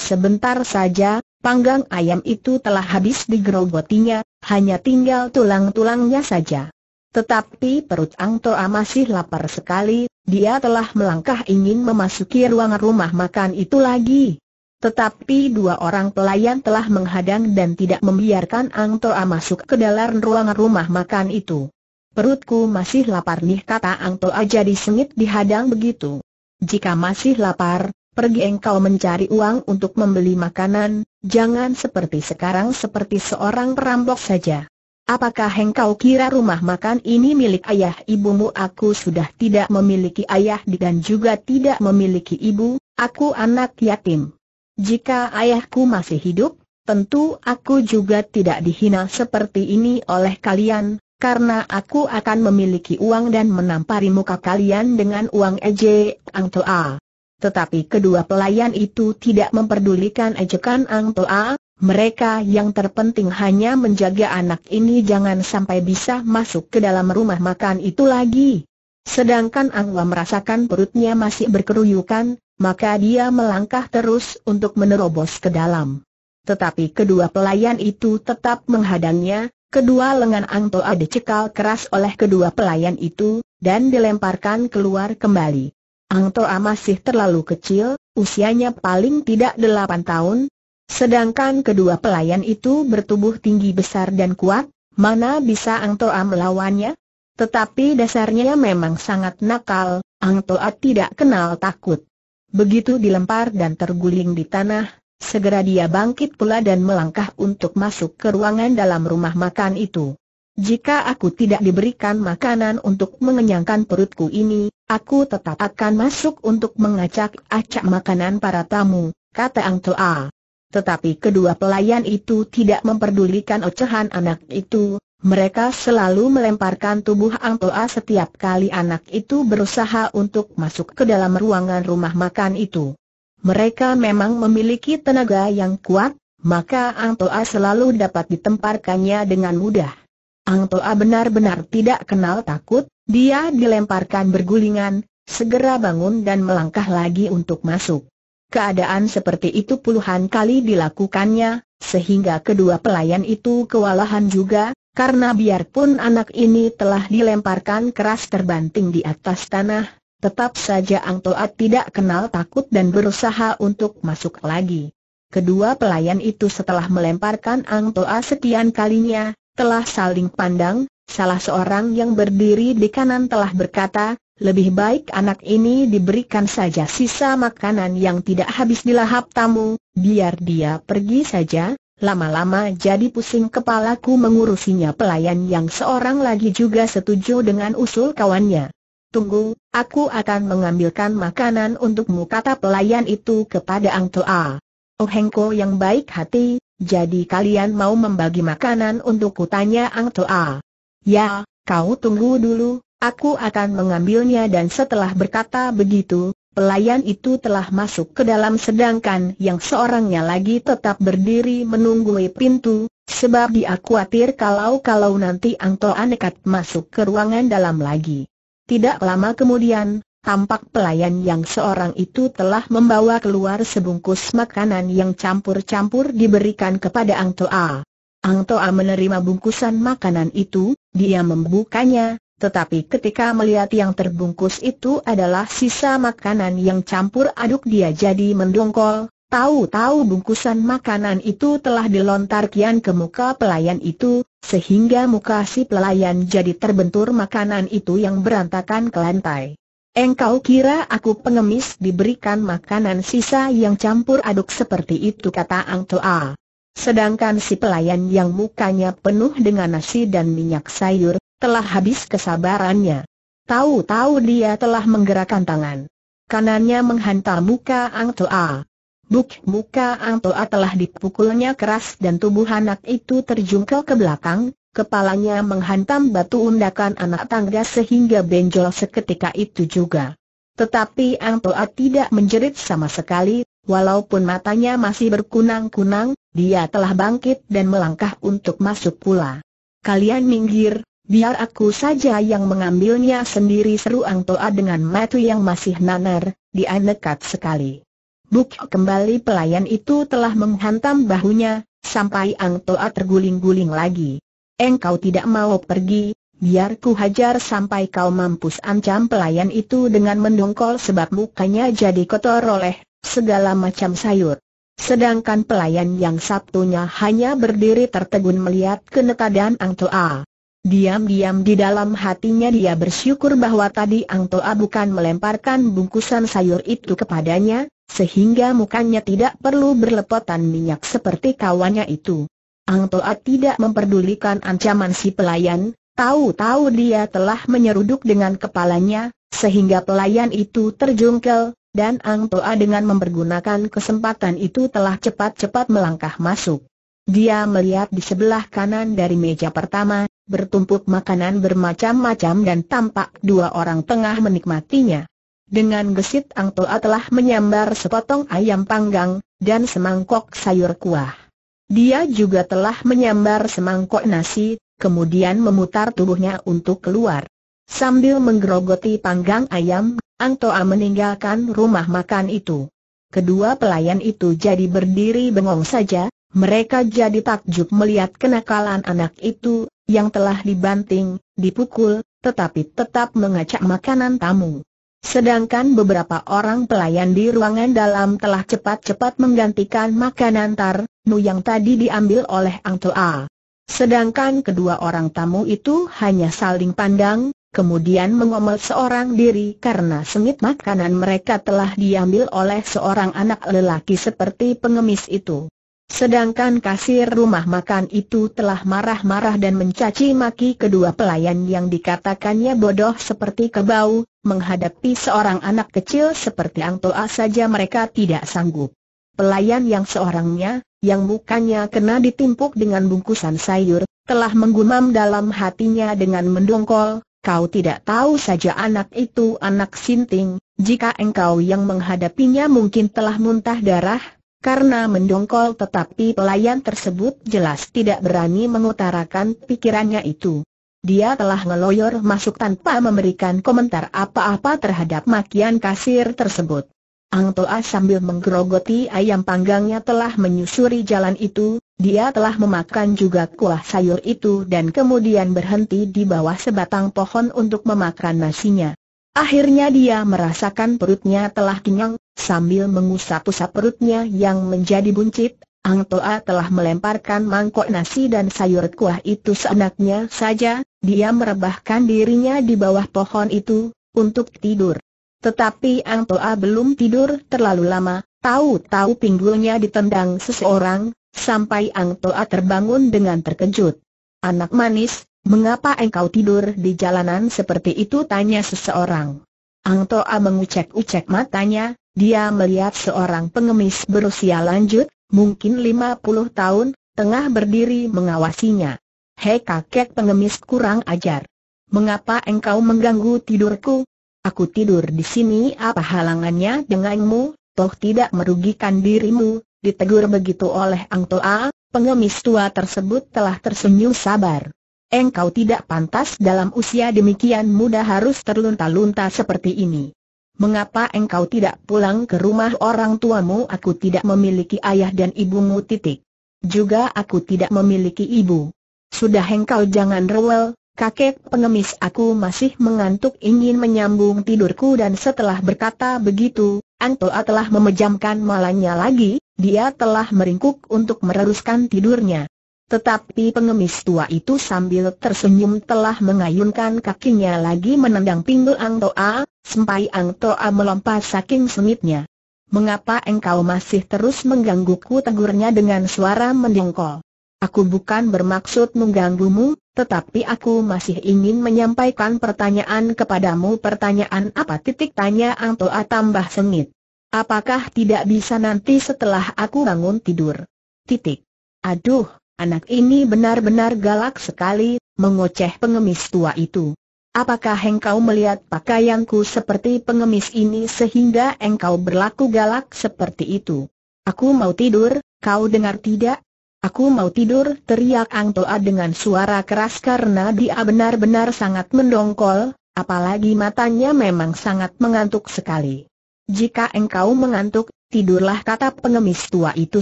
Sebentar saja, panggang ayam itu telah habis digerogotinya, hanya tinggal tulang-tulangnya saja. Tetapi perut Ang Toa masih lapar sekali, dia telah melangkah ingin memasuki ruang rumah makan itu lagi. Tetapi dua orang pelayan telah menghadang dan tidak membiarkan Ang Toa masuk ke dalam ruang rumah makan itu. Perutku masih lapar nih kata Ang Toa jadi sengit dihadang begitu. Jika masih lapar, pergi engkau mencari uang untuk membeli makanan, jangan seperti sekarang seperti seorang perampok saja. Apakah engkau kira rumah makan ini milik ayah ibumu? Aku sudah tidak memiliki ayah dan juga tidak memiliki ibu, aku anak yatim. Jika ayahku masih hidup, tentu aku juga tidak dihina seperti ini oleh kalian, karena aku akan memiliki uang dan menampari muka kalian dengan uang eje Ang Toa. Tetapi kedua pelayan itu tidak memperdulikan ejekan Ang Toa, mereka yang terpenting hanya menjaga anak ini jangan sampai bisa masuk ke dalam rumah makan itu lagi. Sedangkan Angwa merasakan perutnya masih berkeruyukan, maka dia melangkah terus untuk menerobos ke dalam. Tetapi kedua pelayan itu tetap menghadangnya, kedua lengan Ang Toa dicekal keras oleh kedua pelayan itu, dan dilemparkan keluar kembali. Ang Toa masih terlalu kecil, usianya paling tidak delapan tahun, Sedangkan kedua pelayan itu bertubuh tinggi besar dan kuat, mana bisa Ang Toa melawannya? Tetapi dasarnya memang sangat nakal, Ang Toa tidak kenal takut. Begitu dilempar dan terguling di tanah, segera dia bangkit pula dan melangkah untuk masuk ke ruangan dalam rumah makan itu. Jika aku tidak diberikan makanan untuk mengenyangkan perutku ini, aku tetap akan masuk untuk mengacak-acak makanan para tamu, kata Ang Toa. Tetapi kedua pelayan itu tidak memperdulikan ocehan anak itu, mereka selalu melemparkan tubuh Ang Toa setiap kali anak itu berusaha untuk masuk ke dalam ruangan rumah makan itu. Mereka memang memiliki tenaga yang kuat, maka Ang Toa selalu dapat ditemparkannya dengan mudah. Ang Toa benar-benar tidak kenal takut, dia dilemparkan bergulingan, segera bangun dan melangkah lagi untuk masuk. Keadaan seperti itu puluhan kali dilakukannya, sehingga kedua pelayan itu kewalahan juga, karena biarpun anak ini telah dilemparkan keras terbanting di atas tanah, tetap saja Ang Toa tidak kenal takut dan berusaha untuk masuk lagi. Kedua pelayan itu setelah melemparkan Ang Toa sekian kalinya, telah saling pandang, salah seorang yang berdiri di kanan telah berkata, lebih baik anak ini diberikan saja sisa makanan yang tidak habis dilahap tamu, biar dia pergi saja, lama-lama jadi pusing kepalaku mengurusinya pelayan yang seorang lagi juga setuju dengan usul kawannya. Tunggu, aku akan mengambilkan makanan untukmu kata pelayan itu kepada Ang Toa. Oh Hengko yang baik hati, jadi kalian mau membagi makanan untuk kutanya Ang Toa. Ya, kau tunggu dulu, Aku akan mengambilnya dan setelah berkata begitu, pelayan itu telah masuk ke dalam sedangkan yang seorangnya lagi tetap berdiri menunggu pintu, sebab dia khawatir kalau-kalau nanti Angto nekat masuk ke ruangan dalam lagi. Tidak lama kemudian, tampak pelayan yang seorang itu telah membawa keluar sebungkus makanan yang campur-campur diberikan kepada Ang Toa. Ang Toa menerima bungkusan makanan itu, dia membukanya, tetapi ketika melihat yang terbungkus itu adalah sisa makanan yang campur aduk dia jadi mendongkol, tahu-tahu bungkusan makanan itu telah dilontar kian ke muka pelayan itu, sehingga muka si pelayan jadi terbentur makanan itu yang berantakan ke lantai. Engkau kira aku pengemis diberikan makanan sisa yang campur aduk seperti itu kata Ang Toa. Sedangkan si pelayan yang mukanya penuh dengan nasi dan minyak sayur, telah habis kesabarannya. Tahu-tahu dia telah menggerakkan tangan. Kanannya menghantam muka Ang Toa. Buk muka Ang Toa telah dipukulnya keras dan tubuh anak itu terjungkel ke belakang, kepalanya menghantam batu undakan anak tangga sehingga benjol seketika itu juga. Tetapi Ang Toa tidak menjerit sama sekali, walaupun matanya masih berkunang-kunang, dia telah bangkit dan melangkah untuk masuk pula. Kalian minggir, Biar aku saja yang mengambilnya sendiri seru Ang Toa dengan mata yang masih nanar, dia nekat sekali. Buk kembali pelayan itu telah menghantam bahunya, sampai Ang Toa terguling-guling lagi. Engkau tidak mau pergi, biar ku hajar sampai kau mampus ancam pelayan itu dengan mendongkol sebab mukanya jadi kotor oleh segala macam sayur. Sedangkan pelayan yang satunya hanya berdiri tertegun melihat kenekadan Ang Toa. Diam-diam di dalam hatinya dia bersyukur bahwa tadi Ang Toa bukan melemparkan bungkusan sayur itu kepadanya, sehingga mukanya tidak perlu berlepotan minyak seperti kawannya itu. Ang Toa tidak memperdulikan ancaman si pelayan, tahu-tahu dia telah menyeruduk dengan kepalanya, sehingga pelayan itu terjungkel, dan Ang Toa dengan mempergunakan kesempatan itu telah cepat-cepat melangkah masuk. Dia melihat di sebelah kanan dari meja pertama, bertumpuk makanan bermacam-macam dan tampak dua orang tengah menikmatinya. Dengan gesit Ang Toa telah menyambar sepotong ayam panggang, dan semangkok sayur kuah. Dia juga telah menyambar semangkok nasi, kemudian memutar tubuhnya untuk keluar. Sambil menggerogoti panggang ayam, Angtoa meninggalkan rumah makan itu. Kedua pelayan itu jadi berdiri bengong saja, mereka jadi takjub melihat kenakalan anak itu, yang telah dibanting, dipukul, tetapi tetap mengacak makanan tamu. Sedangkan beberapa orang pelayan di ruangan dalam telah cepat-cepat menggantikan makanan tar, nu yang tadi diambil oleh Ang Toa. Sedangkan kedua orang tamu itu hanya saling pandang, kemudian mengomel seorang diri karena sengit makanan mereka telah diambil oleh seorang anak lelaki seperti pengemis itu. Sedangkan kasir rumah makan itu telah marah-marah dan mencaci maki kedua pelayan yang dikatakannya bodoh seperti kebau, menghadapi seorang anak kecil seperti Ang Toa saja mereka tidak sanggup. Pelayan yang seorangnya, yang mukanya kena ditimpuk dengan bungkusan sayur, telah menggumam dalam hatinya dengan mendongkol, kau tidak tahu saja anak itu anak sinting, jika engkau yang menghadapinya mungkin telah muntah darah, karena mendongkol tetapi pelayan tersebut jelas tidak berani mengutarakan pikirannya itu. Dia telah ngeloyor masuk tanpa memberikan komentar apa-apa terhadap makian kasir tersebut. Ang Toa sambil menggerogoti ayam panggangnya telah menyusuri jalan itu, dia telah memakan juga kuah sayur itu dan kemudian berhenti di bawah sebatang pohon untuk memakan nasinya. Akhirnya dia merasakan perutnya telah kenyang, sambil mengusap-usap perutnya yang menjadi buncit, Ang Toa telah melemparkan mangkok nasi dan sayur kuah itu seenaknya saja, dia merebahkan dirinya di bawah pohon itu, untuk tidur. Tetapi Ang Toa belum tidur terlalu lama, tahu-tahu pinggulnya ditendang seseorang, sampai Ang Toa terbangun dengan terkejut. Anak manis, mengapa engkau tidur di jalanan seperti itu? Tanya seseorang. Ang Toa mengucek-ucek matanya, dia melihat seorang pengemis berusia lanjut, mungkin 50 tahun, tengah berdiri mengawasinya. Hei kakek pengemis kurang ajar. Mengapa engkau mengganggu tidurku? Aku tidur di sini apa halangannya denganmu, toh tidak merugikan dirimu, ditegur begitu oleh Ang Toa, pengemis tua tersebut telah tersenyum sabar. Engkau tidak pantas dalam usia demikian muda harus terlunta-lunta seperti ini. Mengapa engkau tidak pulang ke rumah orang tuamu? Aku tidak memiliki ayah dan ibumu titik. Juga aku tidak memiliki ibu. Sudah engkau jangan rewel, Kakek pengemis aku masih mengantuk ingin menyambung tidurku dan setelah berkata begitu, Antoa telah memejamkan malanya lagi, dia telah meringkuk untuk mereruskan tidurnya. Tetapi pengemis tua itu sambil tersenyum telah mengayunkan kakinya lagi menendang pinggul Angtoa, sampai Angtoa melompat saking sengitnya. Mengapa engkau masih terus menggangguku tegurnya dengan suara mendongkol. Aku bukan bermaksud mengganggumu, tetapi aku masih ingin menyampaikan pertanyaan kepadamu. Pertanyaan apa? Titik tanya Ang Toa tambah sengit. Apakah tidak bisa nanti setelah aku bangun tidur? Titik. Aduh, anak ini benar-benar galak sekali, mengoceh pengemis tua itu. Apakah engkau melihat pakaianku seperti pengemis ini sehingga engkau berlaku galak seperti itu? Aku mau tidur, kau dengar tidak? Aku mau tidur, teriak Ang Toa dengan suara keras karena dia benar-benar sangat mendongkol, apalagi matanya memang sangat mengantuk sekali. Jika engkau mengantuk, tidurlah kata pengemis tua itu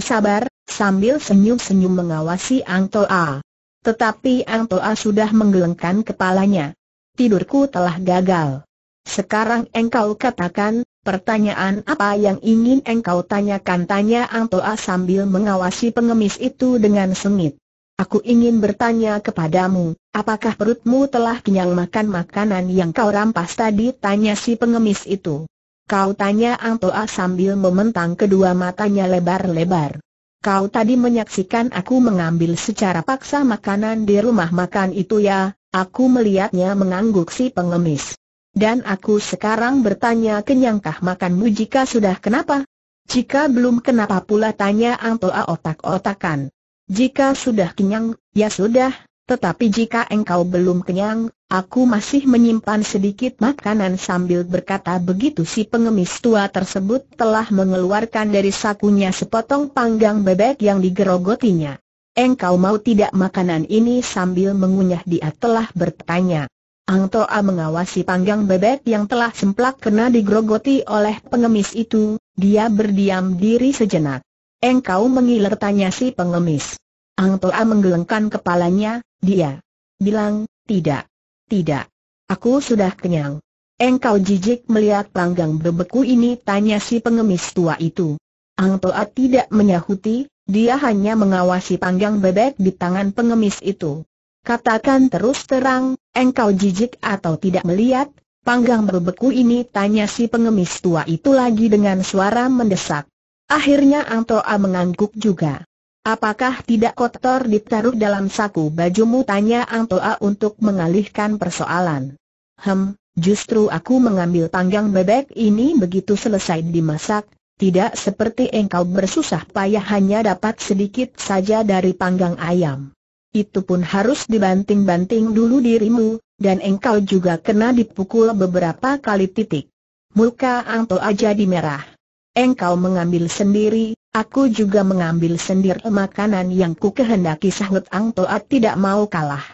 sabar, sambil senyum-senyum mengawasi Ang Toa. Tetapi Ang Toa sudah menggelengkan kepalanya. Tidurku telah gagal. Sekarang engkau katakan, Pertanyaan apa yang ingin engkau tanyakan? Tanya Ang Toa sambil mengawasi pengemis itu dengan sengit. Aku ingin bertanya kepadamu, apakah perutmu telah kenyang makan makanan yang kau rampas tadi? Tanya si pengemis itu. Kau tanya Ang Toa sambil mementang kedua matanya lebar-lebar. Kau tadi menyaksikan aku mengambil secara paksa makanan di rumah makan itu ya, aku melihatnya mengangguk si pengemis. Dan aku sekarang bertanya kenyangkah makanmu jika sudah kenapa? Jika belum kenapa pula tanya Angtoa otak-otakan. Jika sudah kenyang, ya sudah, tetapi jika engkau belum kenyang, aku masih menyimpan sedikit makanan sambil berkata begitu si pengemis tua tersebut telah mengeluarkan dari sakunya sepotong panggang bebek yang digerogotinya. Engkau mau tidak makanan ini sambil mengunyah dia telah bertanya. Ang Toa mengawasi panggang bebek yang telah semplak kena digerogoti oleh pengemis itu, dia berdiam diri sejenak. Engkau mengiler tanya si pengemis. Ang Toa menggelengkan kepalanya, dia bilang, tidak, tidak. Aku sudah kenyang. Engkau jijik melihat panggang berbeku ini tanya si pengemis tua itu. Ang Toa tidak menyahuti, dia hanya mengawasi panggang bebek di tangan pengemis itu. Katakan terus terang, engkau jijik atau tidak melihat, panggang berbeku ini tanya si pengemis tua itu lagi dengan suara mendesak. Akhirnya Ang Toa mengangguk juga. Apakah tidak kotor ditaruh dalam saku bajumu tanya Ang Toa untuk mengalihkan persoalan. Hem, justru aku mengambil panggang bebek ini begitu selesai dimasak, tidak seperti engkau bersusah payah hanya dapat sedikit saja dari panggang ayam. Itu pun harus dibanting-banting dulu dirimu, dan engkau juga kena dipukul beberapa kali titik. Muka Ang Toa jadi merah. Engkau mengambil sendiri, Aku juga mengambil sendiri makanan yang ku kehendaki sahut Ang Toa tidak mau kalah.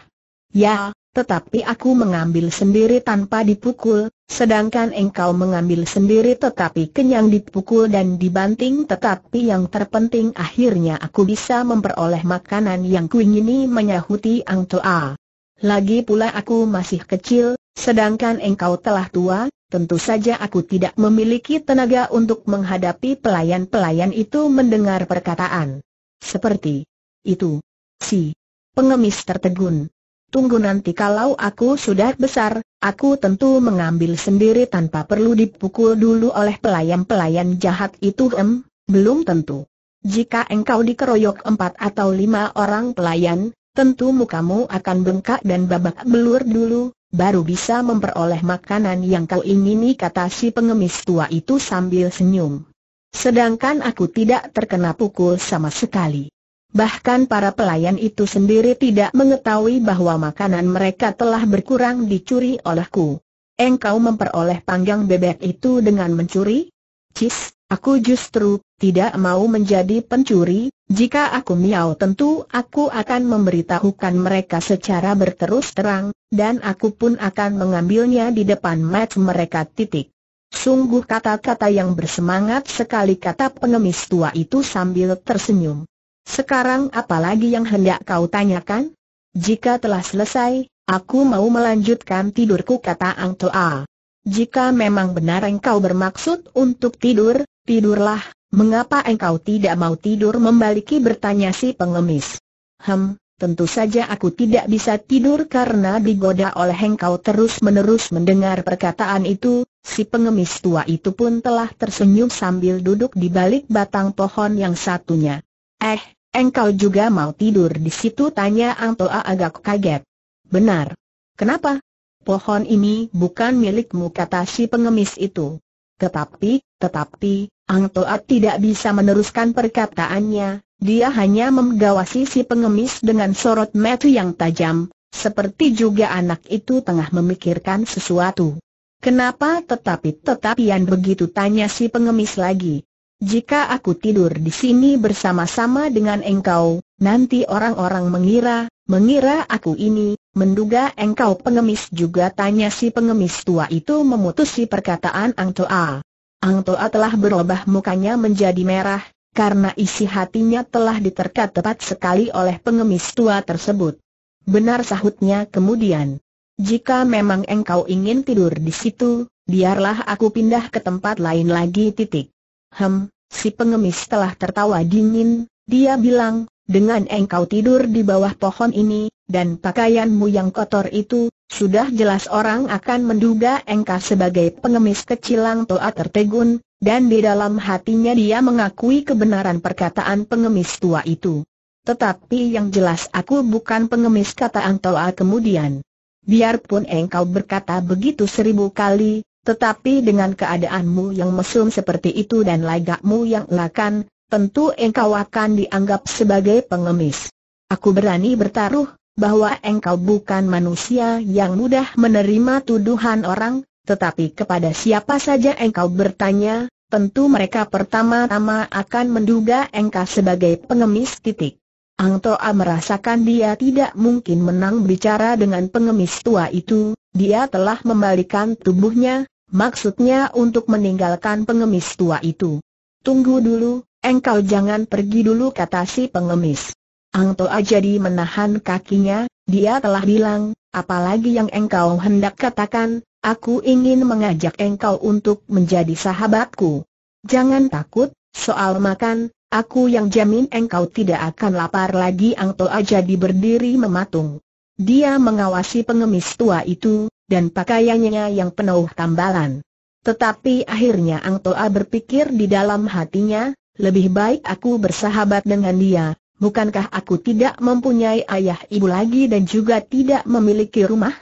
Ya, tetapi aku mengambil sendiri tanpa dipukul, sedangkan engkau mengambil sendiri tetapi kenyang dipukul dan dibanting tetapi yang terpenting akhirnya aku bisa memperoleh makanan yang kuingini menyahuti Ang Toa. Lagi pula aku masih kecil, sedangkan engkau telah tua, tentu saja aku tidak memiliki tenaga untuk menghadapi pelayan-pelayan itu mendengar perkataan. Seperti itu. Si pengemis tertegun. Tunggu nanti kalau aku sudah besar, aku tentu mengambil sendiri tanpa perlu dipukul dulu oleh pelayan-pelayan jahat itu em, belum tentu. Jika engkau dikeroyok empat atau lima orang pelayan, tentu mukamu akan bengkak dan babak belur dulu, baru bisa memperoleh makanan yang kau ingini kata si pengemis tua itu sambil senyum. Sedangkan aku tidak terkena pukul sama sekali. Bahkan para pelayan itu sendiri tidak mengetahui bahwa makanan mereka telah berkurang dicuri olehku. Engkau memperoleh panggang bebek itu dengan mencuri? Cis, aku justru tidak mau menjadi pencuri, jika aku miau tentu aku akan memberitahukan mereka secara berterus terang, dan aku pun akan mengambilnya di depan mat mereka titik. Sungguh kata-kata yang bersemangat sekali kata pengemis tua itu sambil tersenyum. Sekarang apalagi yang hendak kau tanyakan? Jika telah selesai, aku mau melanjutkan tidurku kata Ang Toa. Jika memang benar engkau bermaksud untuk tidur, tidurlah, mengapa engkau tidak mau tidur membaliki bertanya si pengemis. Hem, tentu saja aku tidak bisa tidur karena digoda oleh engkau terus-menerus mendengar perkataan itu, si pengemis tua itu pun telah tersenyum sambil duduk di balik batang pohon yang satunya. Eh, engkau juga mau tidur di situ tanya Angtoa agak kaget. Benar. Kenapa? Pohon ini bukan milikmu kata si pengemis itu. Tetapi, tetapi, Angtoa tidak bisa meneruskan perkataannya, dia hanya memgawasi si pengemis dengan sorot mata yang tajam, seperti juga anak itu tengah memikirkan sesuatu. Kenapa tetapi tetapian begitu tanya si pengemis lagi. Jika aku tidur di sini bersama-sama dengan engkau, nanti orang-orang mengira, mengira aku ini, menduga engkau pengemis juga tanya si pengemis tua itu memutusi perkataan Ang Toa. Ang Toa telah berubah mukanya menjadi merah, karena isi hatinya telah diterka tepat sekali oleh pengemis tua tersebut. Benar sahutnya kemudian. Jika memang engkau ingin tidur di situ, biarlah aku pindah ke tempat lain lagi titik. Hem, si pengemis telah tertawa dingin, dia bilang, dengan engkau tidur di bawah pohon ini, dan pakaianmu yang kotor itu, sudah jelas orang akan menduga engkau sebagai pengemis kecilang toa tertegun, dan di dalam hatinya dia mengakui kebenaran perkataan pengemis tua itu. Tetapi yang jelas aku bukan pengemis kata Angtoa kemudian. Biarpun engkau berkata begitu seribu kali, tetapi dengan keadaanmu yang mesum seperti itu dan lagakmu yang elakan, tentu engkau akan dianggap sebagai pengemis. Aku berani bertaruh, bahwa engkau bukan manusia yang mudah menerima tuduhan orang, tetapi kepada siapa saja engkau bertanya, tentu mereka pertama-tama akan menduga engkau sebagai pengemis titik. Ang Toa merasakan dia tidak mungkin menang bicara dengan pengemis tua itu, dia telah membalikan tubuhnya, maksudnya untuk meninggalkan pengemis tua itu. Tunggu dulu, engkau jangan pergi dulu kata si pengemis. Ang Toa jadi menahan kakinya, dia telah bilang, apalagi yang engkau hendak katakan, aku ingin mengajak engkau untuk menjadi sahabatku. Jangan takut, soal makan, Aku yang jamin engkau tidak akan lapar lagi Ang Toa jadi berdiri mematung. Dia mengawasi pengemis tua itu, dan pakaiannya yang penuh tambalan. Tetapi akhirnya Ang Toa berpikir di dalam hatinya, lebih baik aku bersahabat dengan dia, bukankah aku tidak mempunyai ayah ibu lagi dan juga tidak memiliki rumah?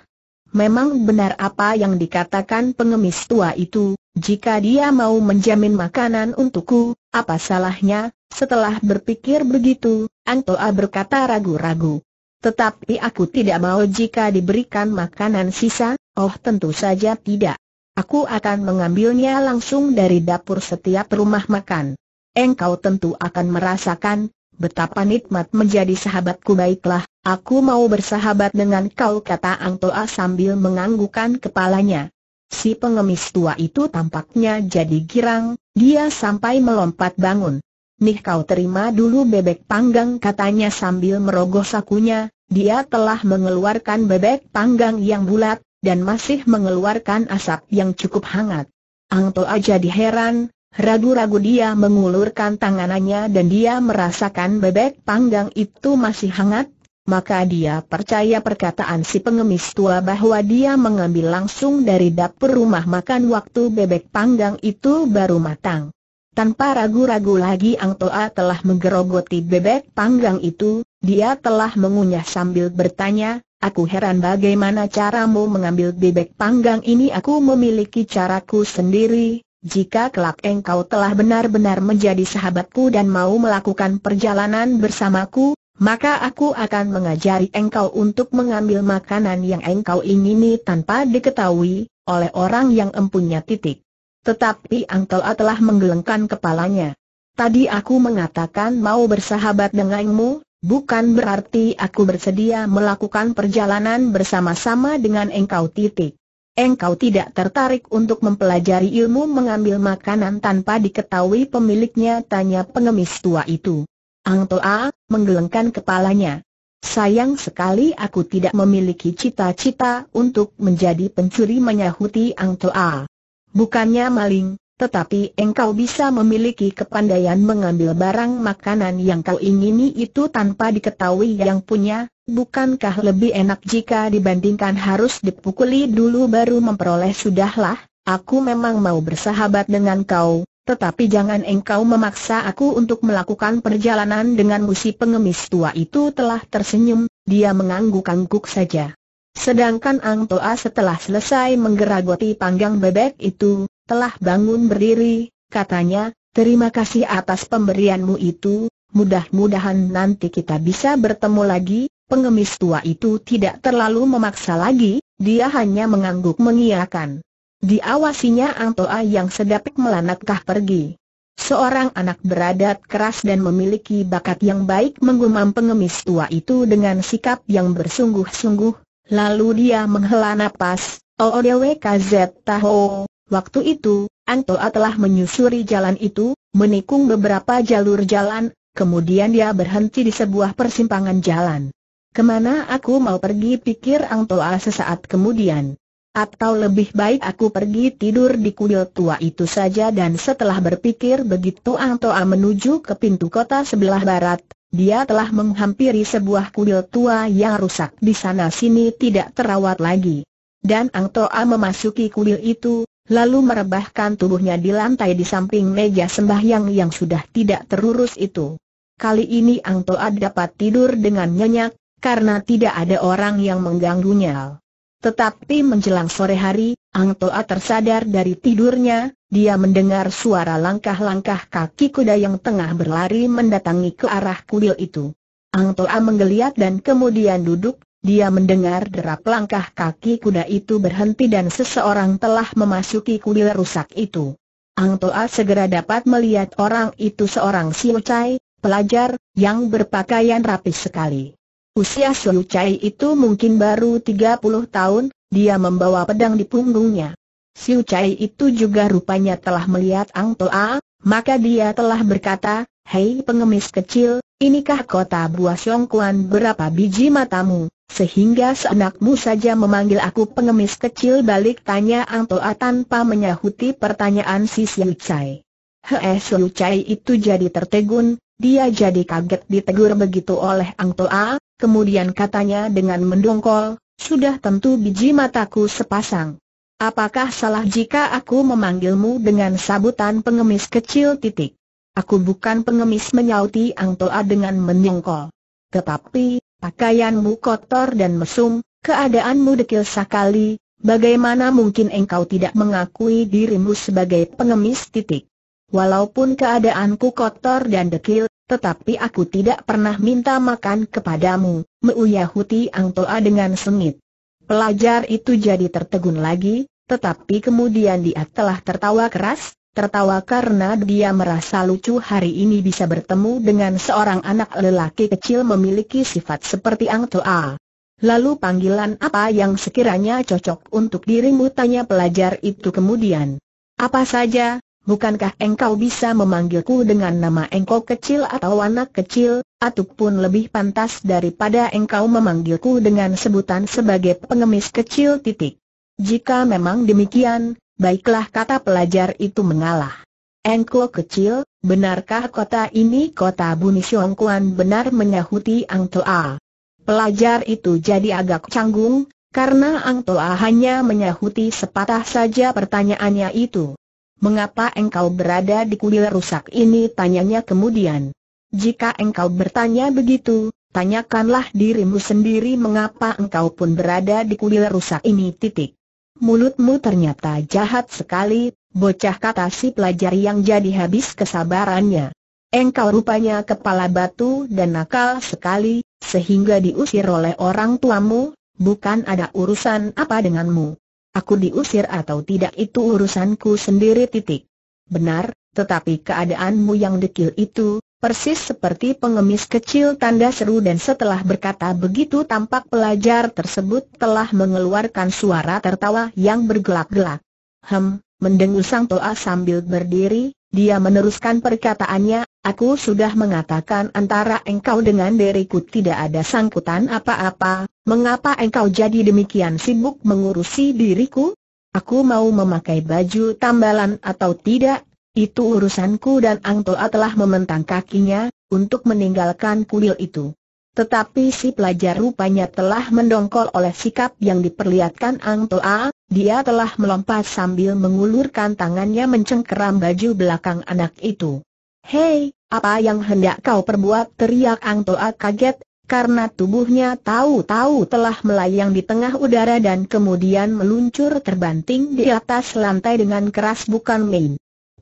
Memang benar apa yang dikatakan pengemis tua itu, jika dia mau menjamin makanan untukku, apa salahnya, setelah berpikir begitu, Antoa berkata ragu-ragu. Tetapi aku tidak mau jika diberikan makanan sisa, oh tentu saja tidak. Aku akan mengambilnya langsung dari dapur setiap rumah makan. Engkau tentu akan merasakan, betapa nikmat menjadi sahabatku baiklah, aku mau bersahabat dengan kau kata Angtoa sambil menganggukkan kepalanya. Si pengemis tua itu tampaknya jadi girang, dia sampai melompat bangun. Nih kau terima dulu bebek panggang katanya sambil merogoh sakunya, dia telah mengeluarkan bebek panggang yang bulat, dan masih mengeluarkan asap yang cukup hangat. Angto aja diheran, ragu-ragu dia mengulurkan tangannya dan dia merasakan bebek panggang itu masih hangat, maka dia percaya perkataan si pengemis tua bahwa dia mengambil langsung dari dapur rumah makan waktu bebek panggang itu baru matang. Tanpa ragu-ragu lagi Ang Toa telah menggerogoti bebek panggang itu, dia telah mengunyah sambil bertanya, aku heran bagaimana caramu mengambil bebek panggang ini aku memiliki caraku sendiri, jika kelak engkau telah benar-benar menjadi sahabatku dan mau melakukan perjalanan bersamaku, maka aku akan mengajari engkau untuk mengambil makanan yang engkau ingini tanpa diketahui oleh orang yang empunya titik. Tetapi A telah menggelengkan kepalanya. Tadi aku mengatakan mau bersahabat denganmu, bukan berarti aku bersedia melakukan perjalanan bersama-sama dengan engkau titik. Engkau tidak tertarik untuk mempelajari ilmu mengambil makanan tanpa diketahui pemiliknya tanya pengemis tua itu. Ang Toa menggelengkan kepalanya. Sayang sekali aku tidak memiliki cita-cita untuk menjadi pencuri menyahuti Ang Toa. Bukannya maling, tetapi engkau bisa memiliki kepandaian mengambil barang makanan yang kau ingini itu tanpa diketahui yang punya, bukankah lebih enak jika dibandingkan harus dipukuli dulu baru memperoleh sudahlah, aku memang mau bersahabat dengan kau, tetapi jangan engkau memaksa aku untuk melakukan perjalanan dengan musi pengemis tua itu telah tersenyum, dia mengangguk-angguk saja. Sedangkan Ang Toa setelah selesai menggeragoti panggang bebek itu, telah bangun berdiri, katanya, terima kasih atas pemberianmu itu, mudah-mudahan nanti kita bisa bertemu lagi, pengemis tua itu tidak terlalu memaksa lagi, dia hanya mengangguk mengiyakan. Diawasinya Ang Toa yang sedapik melanakkah pergi. Seorang anak beradat keras dan memiliki bakat yang baik menggumam pengemis tua itu dengan sikap yang bersungguh-sungguh, Lalu dia menghela napas, OODWKZ tahu. Waktu itu, Antoa telah menyusuri jalan itu, menikung beberapa jalur jalan, kemudian dia berhenti di sebuah persimpangan jalan. Ke mana aku mau pergi pikir Antoa sesaat kemudian. Atau lebih baik aku pergi tidur di kuil tua itu saja dan setelah berpikir begitu Antoa menuju ke pintu kota sebelah barat, dia telah menghampiri sebuah kuil tua yang rusak di sana sini tidak terawat lagi. Dan Ang Toa memasuki kuil itu, lalu merebahkan tubuhnya di lantai di samping meja sembahyang yang sudah tidak terurus itu. Kali ini Ang Toa dapat tidur dengan nyenyak, karena tidak ada orang yang mengganggunya. Tetapi menjelang sore hari, Ang Toa tersadar dari tidurnya, dia mendengar suara langkah-langkah kaki kuda yang tengah berlari mendatangi ke arah kuil itu. Ang Toa menggeliat dan kemudian duduk, dia mendengar derap langkah kaki kuda itu berhenti dan seseorang telah memasuki kuil rusak itu. Ang Toa segera dapat melihat orang itu seorang Siu Chai, pelajar, yang berpakaian rapi sekali. Usia Siu Chai itu mungkin baru 30 tahun, dia membawa pedang di punggungnya. Siu Chai itu juga rupanya telah melihat Ang Toa, maka dia telah berkata, Hei pengemis kecil, inikah kota buah Siongkuan berapa biji matamu? Sehingga seenakmu saja memanggil aku pengemis kecil balik tanya Ang Toa tanpa menyahuti pertanyaan si Siu Chai. Hee Siu Chai itu jadi tertegun, dia jadi kaget ditegur begitu oleh Ang Toa, kemudian katanya dengan mendongkol, sudah tentu biji mataku sepasang. Apakah salah jika aku memanggilmu dengan sabutan pengemis kecil titik? Aku bukan pengemis menyauti Ang Toa dengan mendongkol. Tetapi, Pakaianmu kotor dan mesum, keadaanmu dekil sekali, bagaimana mungkin engkau tidak mengakui dirimu sebagai pengemis titik? Walaupun keadaanku kotor dan dekil, tetapi aku tidak pernah minta makan kepadamu, meuyahuti Ang Toa dengan sengit. Pelajar itu jadi tertegun lagi, tetapi kemudian dia telah tertawa keras, tertawa karena dia merasa lucu hari ini bisa bertemu dengan seorang anak lelaki kecil memiliki sifat seperti Ang Toa. Lalu panggilan apa yang sekiranya cocok untuk dirimu tanya pelajar itu kemudian. Apa saja, bukankah engkau bisa memanggilku dengan nama engkau kecil atau anak kecil, ataupun lebih pantas daripada engkau memanggilku dengan sebutan sebagai pengemis kecil titik. Jika memang demikian, Baiklah kata pelajar itu mengalah. Engko kecil, benarkah kota ini kota Buni Siongkuan benar menyahuti Ang Toa? Pelajar itu jadi agak canggung, karena Ang Toa hanya menyahuti sepatah saja pertanyaannya itu. Mengapa engkau berada di kuil rusak ini? Tanyanya kemudian. Jika engkau bertanya begitu, tanyakanlah dirimu sendiri mengapa engkau pun berada di kuil rusak ini titik. Mulutmu ternyata jahat sekali, bocah kata si pelajar yang jadi habis kesabarannya. Engkau rupanya kepala batu dan nakal sekali, sehingga diusir oleh orang tuamu, bukan ada urusan apa denganmu. Aku diusir atau tidak itu urusanku sendiri titik. Benar, tetapi keadaanmu yang dekil itu, Persis seperti pengemis kecil tanda seru dan setelah berkata begitu tampak pelajar tersebut telah mengeluarkan suara tertawa yang bergelak-gelak. Hem, mendengus Sang Toa sambil berdiri, dia meneruskan perkataannya, aku sudah mengatakan antara engkau dengan diriku tidak ada sangkutan apa-apa, mengapa engkau jadi demikian sibuk mengurusi diriku? Aku mau memakai baju tambalan atau tidak, itu urusanku dan Ang Toa telah mementang kakinya, untuk meninggalkan kuil itu. Tetapi si pelajar rupanya telah mendongkol oleh sikap yang diperlihatkan Ang Toa, dia telah melompat sambil mengulurkan tangannya mencengkeram baju belakang anak itu. Hei, apa yang hendak kau perbuat? teriak Ang Toa kaget, karena tubuhnya tahu-tahu telah melayang di tengah udara dan kemudian meluncur terbanting di atas lantai dengan keras bukan main.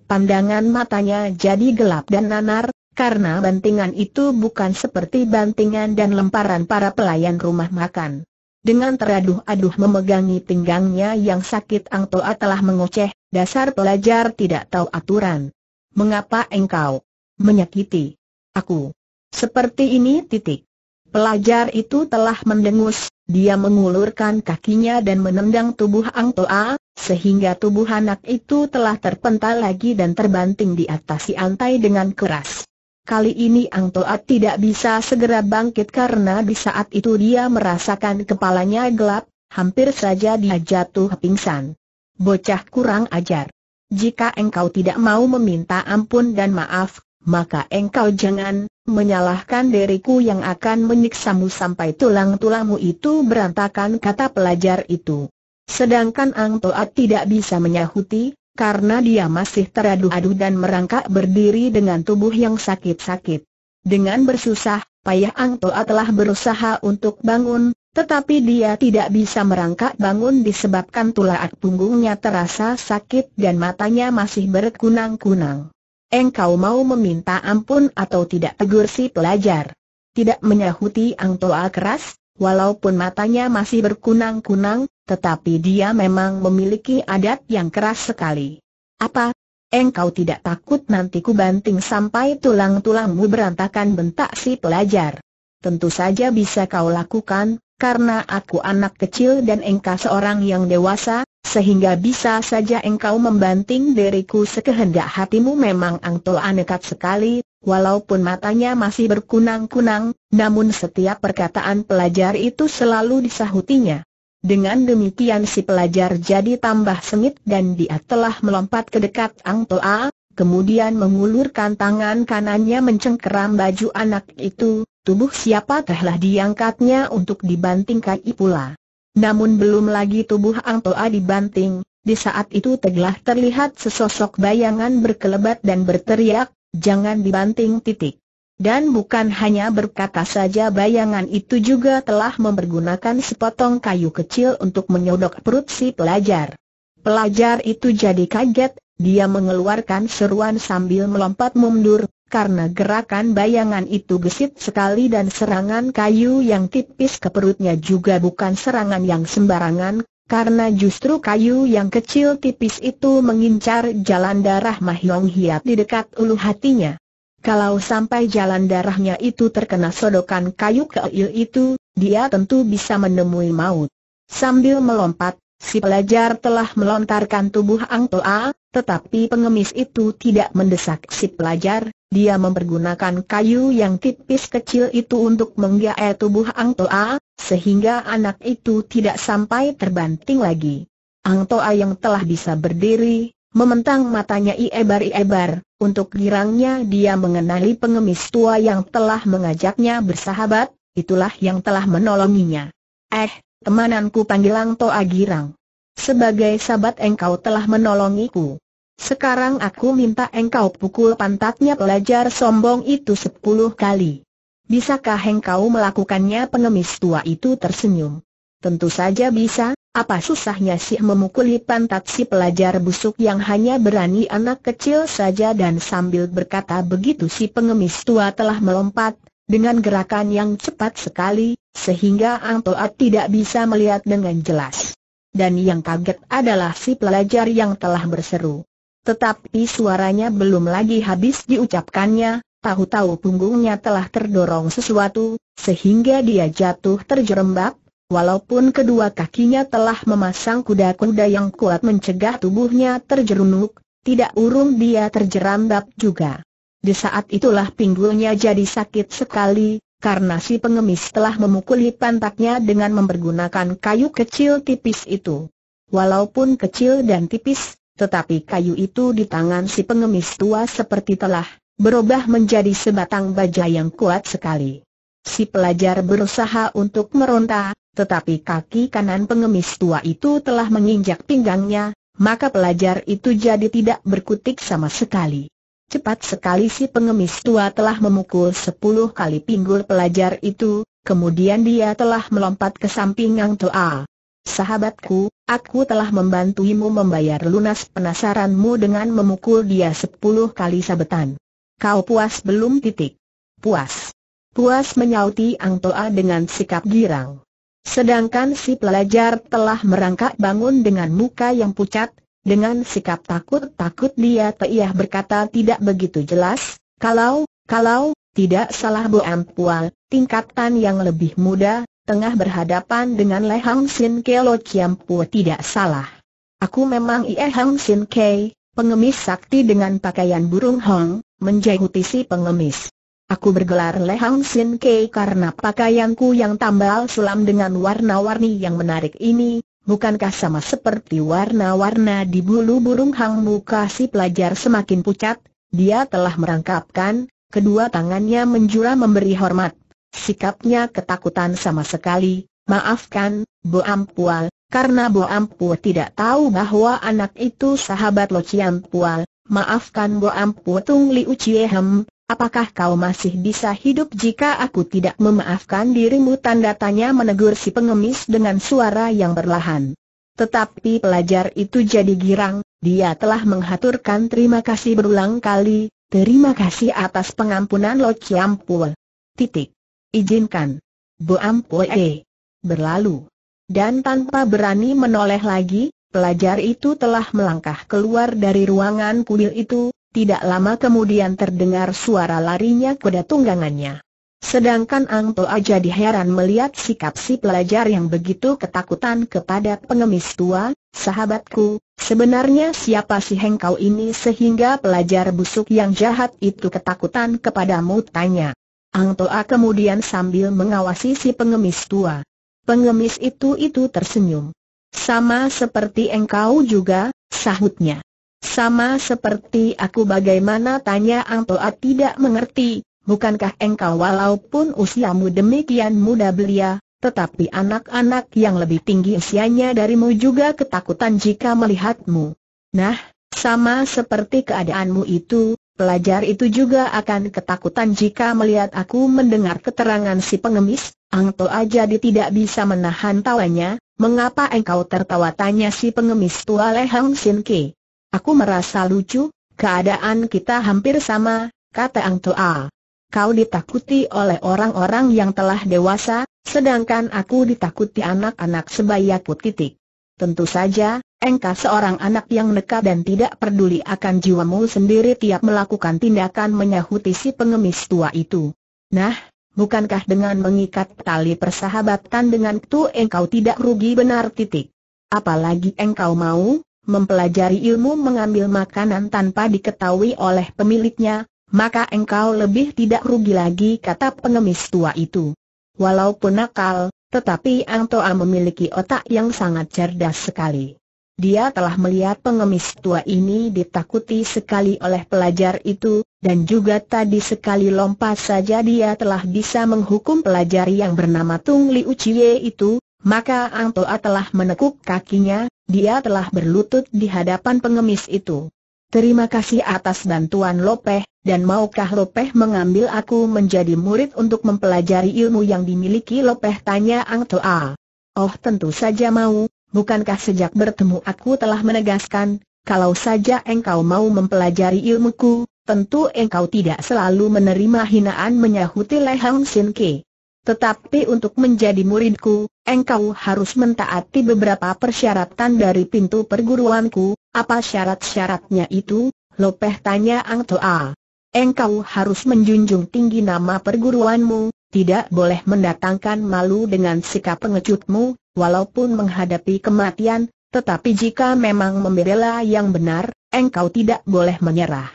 Pandangan matanya jadi gelap dan nanar, karena bantingan itu bukan seperti bantingan dan lemparan para pelayan rumah makan. Dengan teraduh-aduh memegangi pinggangnya yang sakit Ang Toa telah mengoceh, dasar pelajar tidak tahu aturan. Mengapa engkau menyakiti aku? Seperti ini titik. Pelajar itu telah mendengus, dia mengulurkan kakinya dan menendang tubuh Ang Toa, sehingga tubuh anak itu telah terpental lagi dan terbanting di atas si antai dengan keras. Kali ini Ang Toa tidak bisa segera bangkit karena di saat itu dia merasakan kepalanya gelap, hampir saja dia jatuh pingsan. Bocah kurang ajar. Jika engkau tidak mau meminta ampun dan maaf, maka engkau jangan menyalahkan diriku yang akan menyiksamu sampai tulang-tulangmu itu berantakan kata pelajar itu. Sedangkan Ang Toa tidak bisa menyahuti, karena dia masih teradu-adu dan merangkak berdiri dengan tubuh yang sakit-sakit. Dengan bersusah, payah Ang Toa telah berusaha untuk bangun, tetapi dia tidak bisa merangkak bangun disebabkan tulang punggungnya terasa sakit dan matanya masih berkunang-kunang. Engkau mau meminta ampun atau tidak tegur si pelajar? Tidak menyahuti Ang Toa keras, walaupun matanya masih berkunang-kunang, tetapi dia memang memiliki adat yang keras sekali. Apa? Engkau tidak takut nanti ku banting sampai tulang-tulangmu berantakan bentak si pelajar. Tentu saja bisa kau lakukan, karena aku anak kecil dan engkau seorang yang dewasa, sehingga bisa saja engkau membanting diriku sekehendak hatimu memang Angto anekat sekali, walaupun matanya masih berkunang-kunang, namun setiap perkataan pelajar itu selalu disahutinya. Dengan demikian si pelajar jadi tambah sengit dan dia telah melompat ke dekat Angto A, kemudian mengulurkan tangan kanannya mencengkeram baju anak itu, tubuh siapa telah diangkatnya untuk dibanting kaki pula. Namun belum lagi tubuh Ang Toa dibanting, di saat itu telah terlihat sesosok bayangan berkelebat dan berteriak, jangan dibanting titik. Dan bukan hanya berkata saja bayangan itu juga telah mempergunakan sepotong kayu kecil untuk menyodok perut si pelajar. Pelajar itu jadi kaget, dia mengeluarkan seruan sambil melompat mundur, karena gerakan bayangan itu gesit sekali dan serangan kayu yang tipis ke perutnya juga bukan serangan yang sembarangan, karena justru kayu yang kecil tipis itu mengincar jalan darah Mahyong Hiat di dekat ulu hatinya. Kalau sampai jalan darahnya itu terkena sodokan kayu keil itu, dia tentu bisa menemui maut. Sambil melompat, si pelajar telah melontarkan tubuh Ang Toa, tetapi pengemis itu tidak mendesak si pelajar, dia mempergunakan kayu yang tipis kecil itu untuk menggae tubuh Ang Toa, sehingga anak itu tidak sampai terbanting lagi. Ang Toa yang telah bisa berdiri, mementang matanya iebar-iebar, untuk girangnya dia mengenali pengemis tua yang telah mengajaknya bersahabat, itulah yang telah menolonginya. Eh, temananku panggil Ang Toa girang. Sebagai sahabat engkau telah menolongiku. Sekarang aku minta engkau pukul pantatnya pelajar sombong itu sepuluh kali. Bisakah engkau melakukannya pengemis tua itu tersenyum? Tentu saja bisa, apa susahnya sih memukuli pantat si pelajar busuk yang hanya berani anak kecil saja dan sambil berkata begitu si pengemis tua telah melompat, dengan gerakan yang cepat sekali, sehingga Ang Toat tidak bisa melihat dengan jelas. Dan yang kaget adalah si pelajar yang telah berseru. Tetapi suaranya belum lagi habis diucapkannya, tahu-tahu punggungnya telah terdorong sesuatu, sehingga dia jatuh terjerembab, walaupun kedua kakinya telah memasang kuda-kuda yang kuat mencegah tubuhnya terjerunuk, tidak urung dia terjerambab juga. Di saat itulah pinggulnya jadi sakit sekali, karena si pengemis telah memukuli pantatnya dengan mempergunakan kayu kecil tipis itu. Walaupun kecil dan tipis, tetapi kayu itu di tangan si pengemis tua seperti telah berubah menjadi sebatang baja yang kuat sekali. Si pelajar berusaha untuk meronta, tetapi kaki kanan pengemis tua itu telah menginjak pinggangnya, maka pelajar itu jadi tidak berkutik sama sekali. Cepat sekali si pengemis tua telah memukul sepuluh kali pinggul pelajar itu, kemudian dia telah melompat ke samping Ang Toa. Sahabatku, aku telah membantuimu membayar lunas penasaranmu dengan memukul dia sepuluh kali sabetan. Kau puas belum titik? Puas. Puas menyauti Ang Toa dengan sikap girang. Sedangkan si pelajar telah merangkak bangun dengan muka yang pucat, dengan sikap takut-takut dia teiyah berkata tidak begitu jelas, kalau, kalau, tidak salah Bo Ampual, tingkatan yang lebih muda, tengah berhadapan dengan Le Hang Sin Ke Lo Chiam Pu tidak salah. Aku memang Ie Hang Sin Ke, pengemis sakti dengan pakaian burung hong, menjahuti si pengemis. Aku bergelar Le Hang Sin Ke karena pakaianku yang tambal sulam dengan warna-warni yang menarik ini, bukankah sama seperti warna-warna di bulu burung hang muka si pelajar semakin pucat, dia telah merangkapkan, kedua tangannya menjura memberi hormat. Sikapnya ketakutan sama sekali, maafkan, Bo Ampual, Karena Bo Ampu tidak tahu bahwa anak itu sahabat Lo Chiam Pua, maafkan Bo Ampu Tung Liu Chiehem, apakah kau masih bisa hidup jika aku tidak memaafkan dirimu? Tanda tanya menegur si pengemis dengan suara yang berlahan. Tetapi pelajar itu jadi girang, dia telah menghaturkan terima kasih berulang kali, terima kasih atas pengampunan Lo Chiam Pua. Titik. Izinkan. Bo Ampu E. Berlalu dan tanpa berani menoleh lagi, pelajar itu telah melangkah keluar dari ruangan kuil itu, tidak lama kemudian terdengar suara larinya kuda tunggangannya. Sedangkan Ang Toa jadi heran melihat sikap si pelajar yang begitu ketakutan kepada pengemis tua, sahabatku, sebenarnya siapa si hengkau ini sehingga pelajar busuk yang jahat itu ketakutan kepadamu tanya. Ang Toa kemudian sambil mengawasi si pengemis tua. Pengemis itu-itu tersenyum. Sama seperti engkau juga, sahutnya. Sama seperti aku bagaimana tanya Ang Toa tidak mengerti, bukankah engkau walaupun usiamu demikian muda belia, tetapi anak-anak yang lebih tinggi usianya darimu juga ketakutan jika melihatmu. Nah, sama seperti keadaanmu itu, pelajar itu juga akan ketakutan jika melihat aku mendengar keterangan si pengemis, Ang Toa jadi tidak bisa menahan tawanya, mengapa engkau tertawa tanya si pengemis tua Lehang Sin Ke. Aku merasa lucu, keadaan kita hampir sama, kata Ang Toa. Kau ditakuti oleh orang-orang yang telah dewasa, sedangkan aku ditakuti anak-anak sebayaku titik. Tentu saja, engkau seorang anak yang nekat dan tidak peduli akan jiwamu sendiri tiap melakukan tindakan menyahuti si pengemis tua itu. Nah, bukankah dengan mengikat tali persahabatan dengan tu engkau tidak rugi benar titik. Apalagi engkau mau, mempelajari ilmu mengambil makanan tanpa diketahui oleh pemiliknya, maka engkau lebih tidak rugi lagi kata pengemis tua itu. Walaupun nakal, tetapi Ang Toa memiliki otak yang sangat cerdas sekali. Dia telah melihat pengemis tua ini ditakuti sekali oleh pelajar itu, dan juga tadi sekali lompat saja dia telah bisa menghukum pelajar yang bernama Tung Liu Chie itu, maka Ang Toa telah menekuk kakinya, dia telah berlutut di hadapan pengemis itu. Terima kasih atas bantuan Lopeh, dan maukah Lopeh mengambil aku menjadi murid untuk mempelajari ilmu yang dimiliki Lopeh tanya Ang Toa. Oh tentu saja mau, bukankah sejak bertemu aku telah menegaskan, kalau saja engkau mau mempelajari ilmuku, tentu engkau tidak selalu menerima hinaan menyahuti Lehang Sin Ke. Tetapi untuk menjadi muridku, engkau harus mentaati beberapa persyaratan dari pintu perguruanku, apa syarat-syaratnya itu? Lopeh tanya Ang Toa. Engkau harus menjunjung tinggi nama perguruanmu, tidak boleh mendatangkan malu dengan sikap pengecutmu, walaupun menghadapi kematian, tetapi jika memang membela yang benar, engkau tidak boleh menyerah.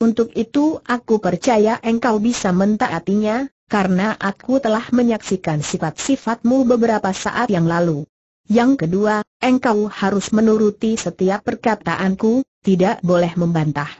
Untuk itu aku percaya engkau bisa mentaatinya, karena aku telah menyaksikan sifat-sifatmu beberapa saat yang lalu. Yang kedua, engkau harus menuruti setiap perkataanku, tidak boleh membantah.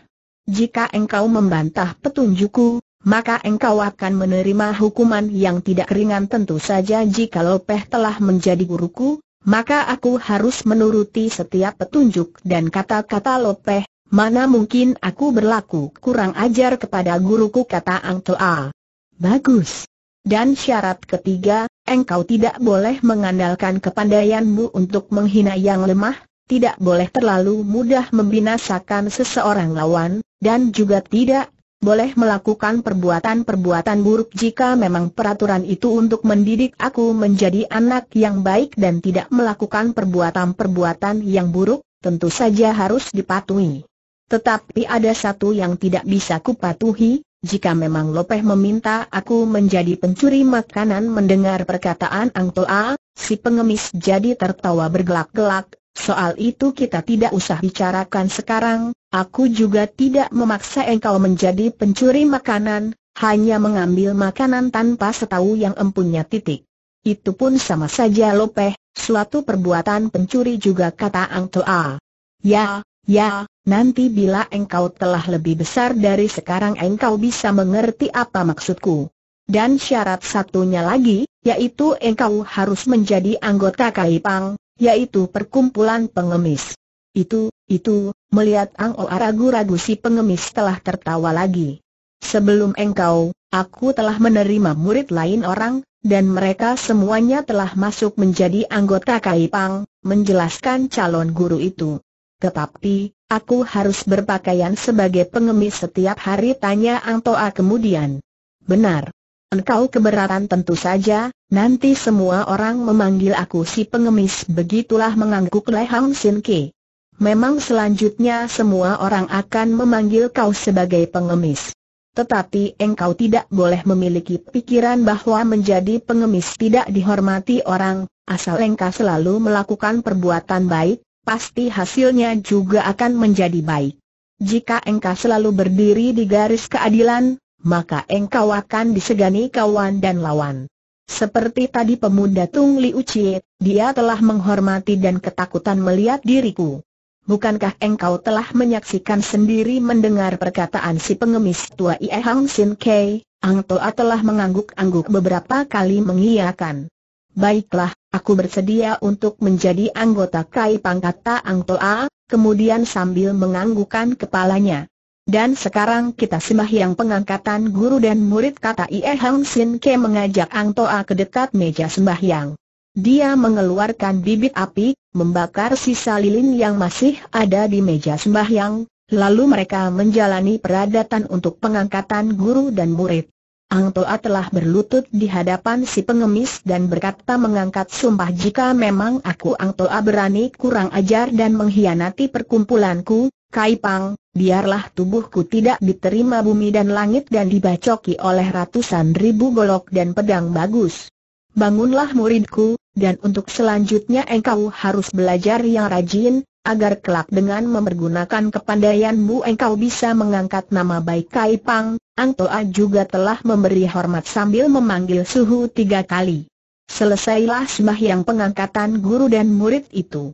Jika engkau membantah petunjukku, maka engkau akan menerima hukuman yang tidak ringan tentu saja jika Lopeh telah menjadi guruku, maka aku harus menuruti setiap petunjuk dan kata-kata Lopeh, mana mungkin aku berlaku kurang ajar kepada guruku kata Ang Toa. Bagus. Dan syarat ketiga, engkau tidak boleh mengandalkan kepandaianmu untuk menghina yang lemah, tidak boleh terlalu mudah membinasakan seseorang lawan, dan juga tidak boleh melakukan perbuatan-perbuatan buruk jika memang peraturan itu untuk mendidik aku menjadi anak yang baik dan tidak melakukan perbuatan-perbuatan yang buruk, tentu saja harus dipatuhi. Tetapi ada satu yang tidak bisa kupatuhi, jika memang Lopeh meminta aku menjadi pencuri makanan mendengar perkataan Ang Toa, si pengemis jadi tertawa bergelak-gelak, Soal itu kita tidak usah bicarakan sekarang, aku juga tidak memaksa engkau menjadi pencuri makanan, hanya mengambil makanan tanpa setahu yang empunya titik. Itu pun sama saja lopeh, suatu perbuatan pencuri juga kata Ang Toa. Ya, ya, nanti bila engkau telah lebih besar dari sekarang engkau bisa mengerti apa maksudku. Dan syarat satunya lagi, yaitu engkau harus menjadi anggota Kaipang, yaitu perkumpulan pengemis. Itu, itu, melihat Ang Oa ragu-ragu si pengemis telah tertawa lagi. Sebelum engkau, aku telah menerima murid lain orang, dan mereka semuanya telah masuk menjadi anggota Kaipang, menjelaskan calon guru itu. Tetapi, aku harus berpakaian sebagai pengemis setiap hari tanya Ang Toa kemudian. Benar. Engkau keberatan tentu saja, nanti semua orang memanggil aku si pengemis begitulah mengangguk Lehang Sin Ke. Memang selanjutnya semua orang akan memanggil kau sebagai pengemis. Tetapi engkau tidak boleh memiliki pikiran bahwa menjadi pengemis tidak dihormati orang, asal engkau selalu melakukan perbuatan baik, pasti hasilnya juga akan menjadi baik. Jika engkau selalu berdiri di garis keadilan, maka engkau akan disegani kawan dan lawan. Seperti tadi pemuda Tung Li Uci, dia telah menghormati dan ketakutan melihat diriku. Bukankah engkau telah menyaksikan sendiri mendengar perkataan si pengemis tua Ie Hang Sin Kei, Ang Toa telah mengangguk-angguk beberapa kali mengiyakan. Baiklah, aku bersedia untuk menjadi anggota Kai Pangkata Ang Toa, kemudian sambil menganggukkan kepalanya. Dan sekarang kita sembahyang pengangkatan guru dan murid kata Ie Hang Sin Ke mengajak Ang Toa ke dekat meja sembahyang. Dia mengeluarkan bibit api, membakar sisa lilin yang masih ada di meja sembahyang, lalu mereka menjalani peradatan untuk pengangkatan guru dan murid. Ang Toa telah berlutut di hadapan si pengemis dan berkata mengangkat sumpah jika memang aku Ang Toa berani kurang ajar dan mengkhianati perkumpulanku, Kaipang, biarlah tubuhku tidak diterima bumi dan langit dan dibacoki oleh ratusan ribu golok dan pedang bagus. Bangunlah muridku, dan untuk selanjutnya engkau harus belajar yang rajin, agar kelak dengan mempergunakan kepandaianmu engkau bisa mengangkat nama baik Kaipang. Angtoa juga telah memberi hormat sambil memanggil suhu tiga kali. Selesailah sembahyang pengangkatan guru dan murid itu.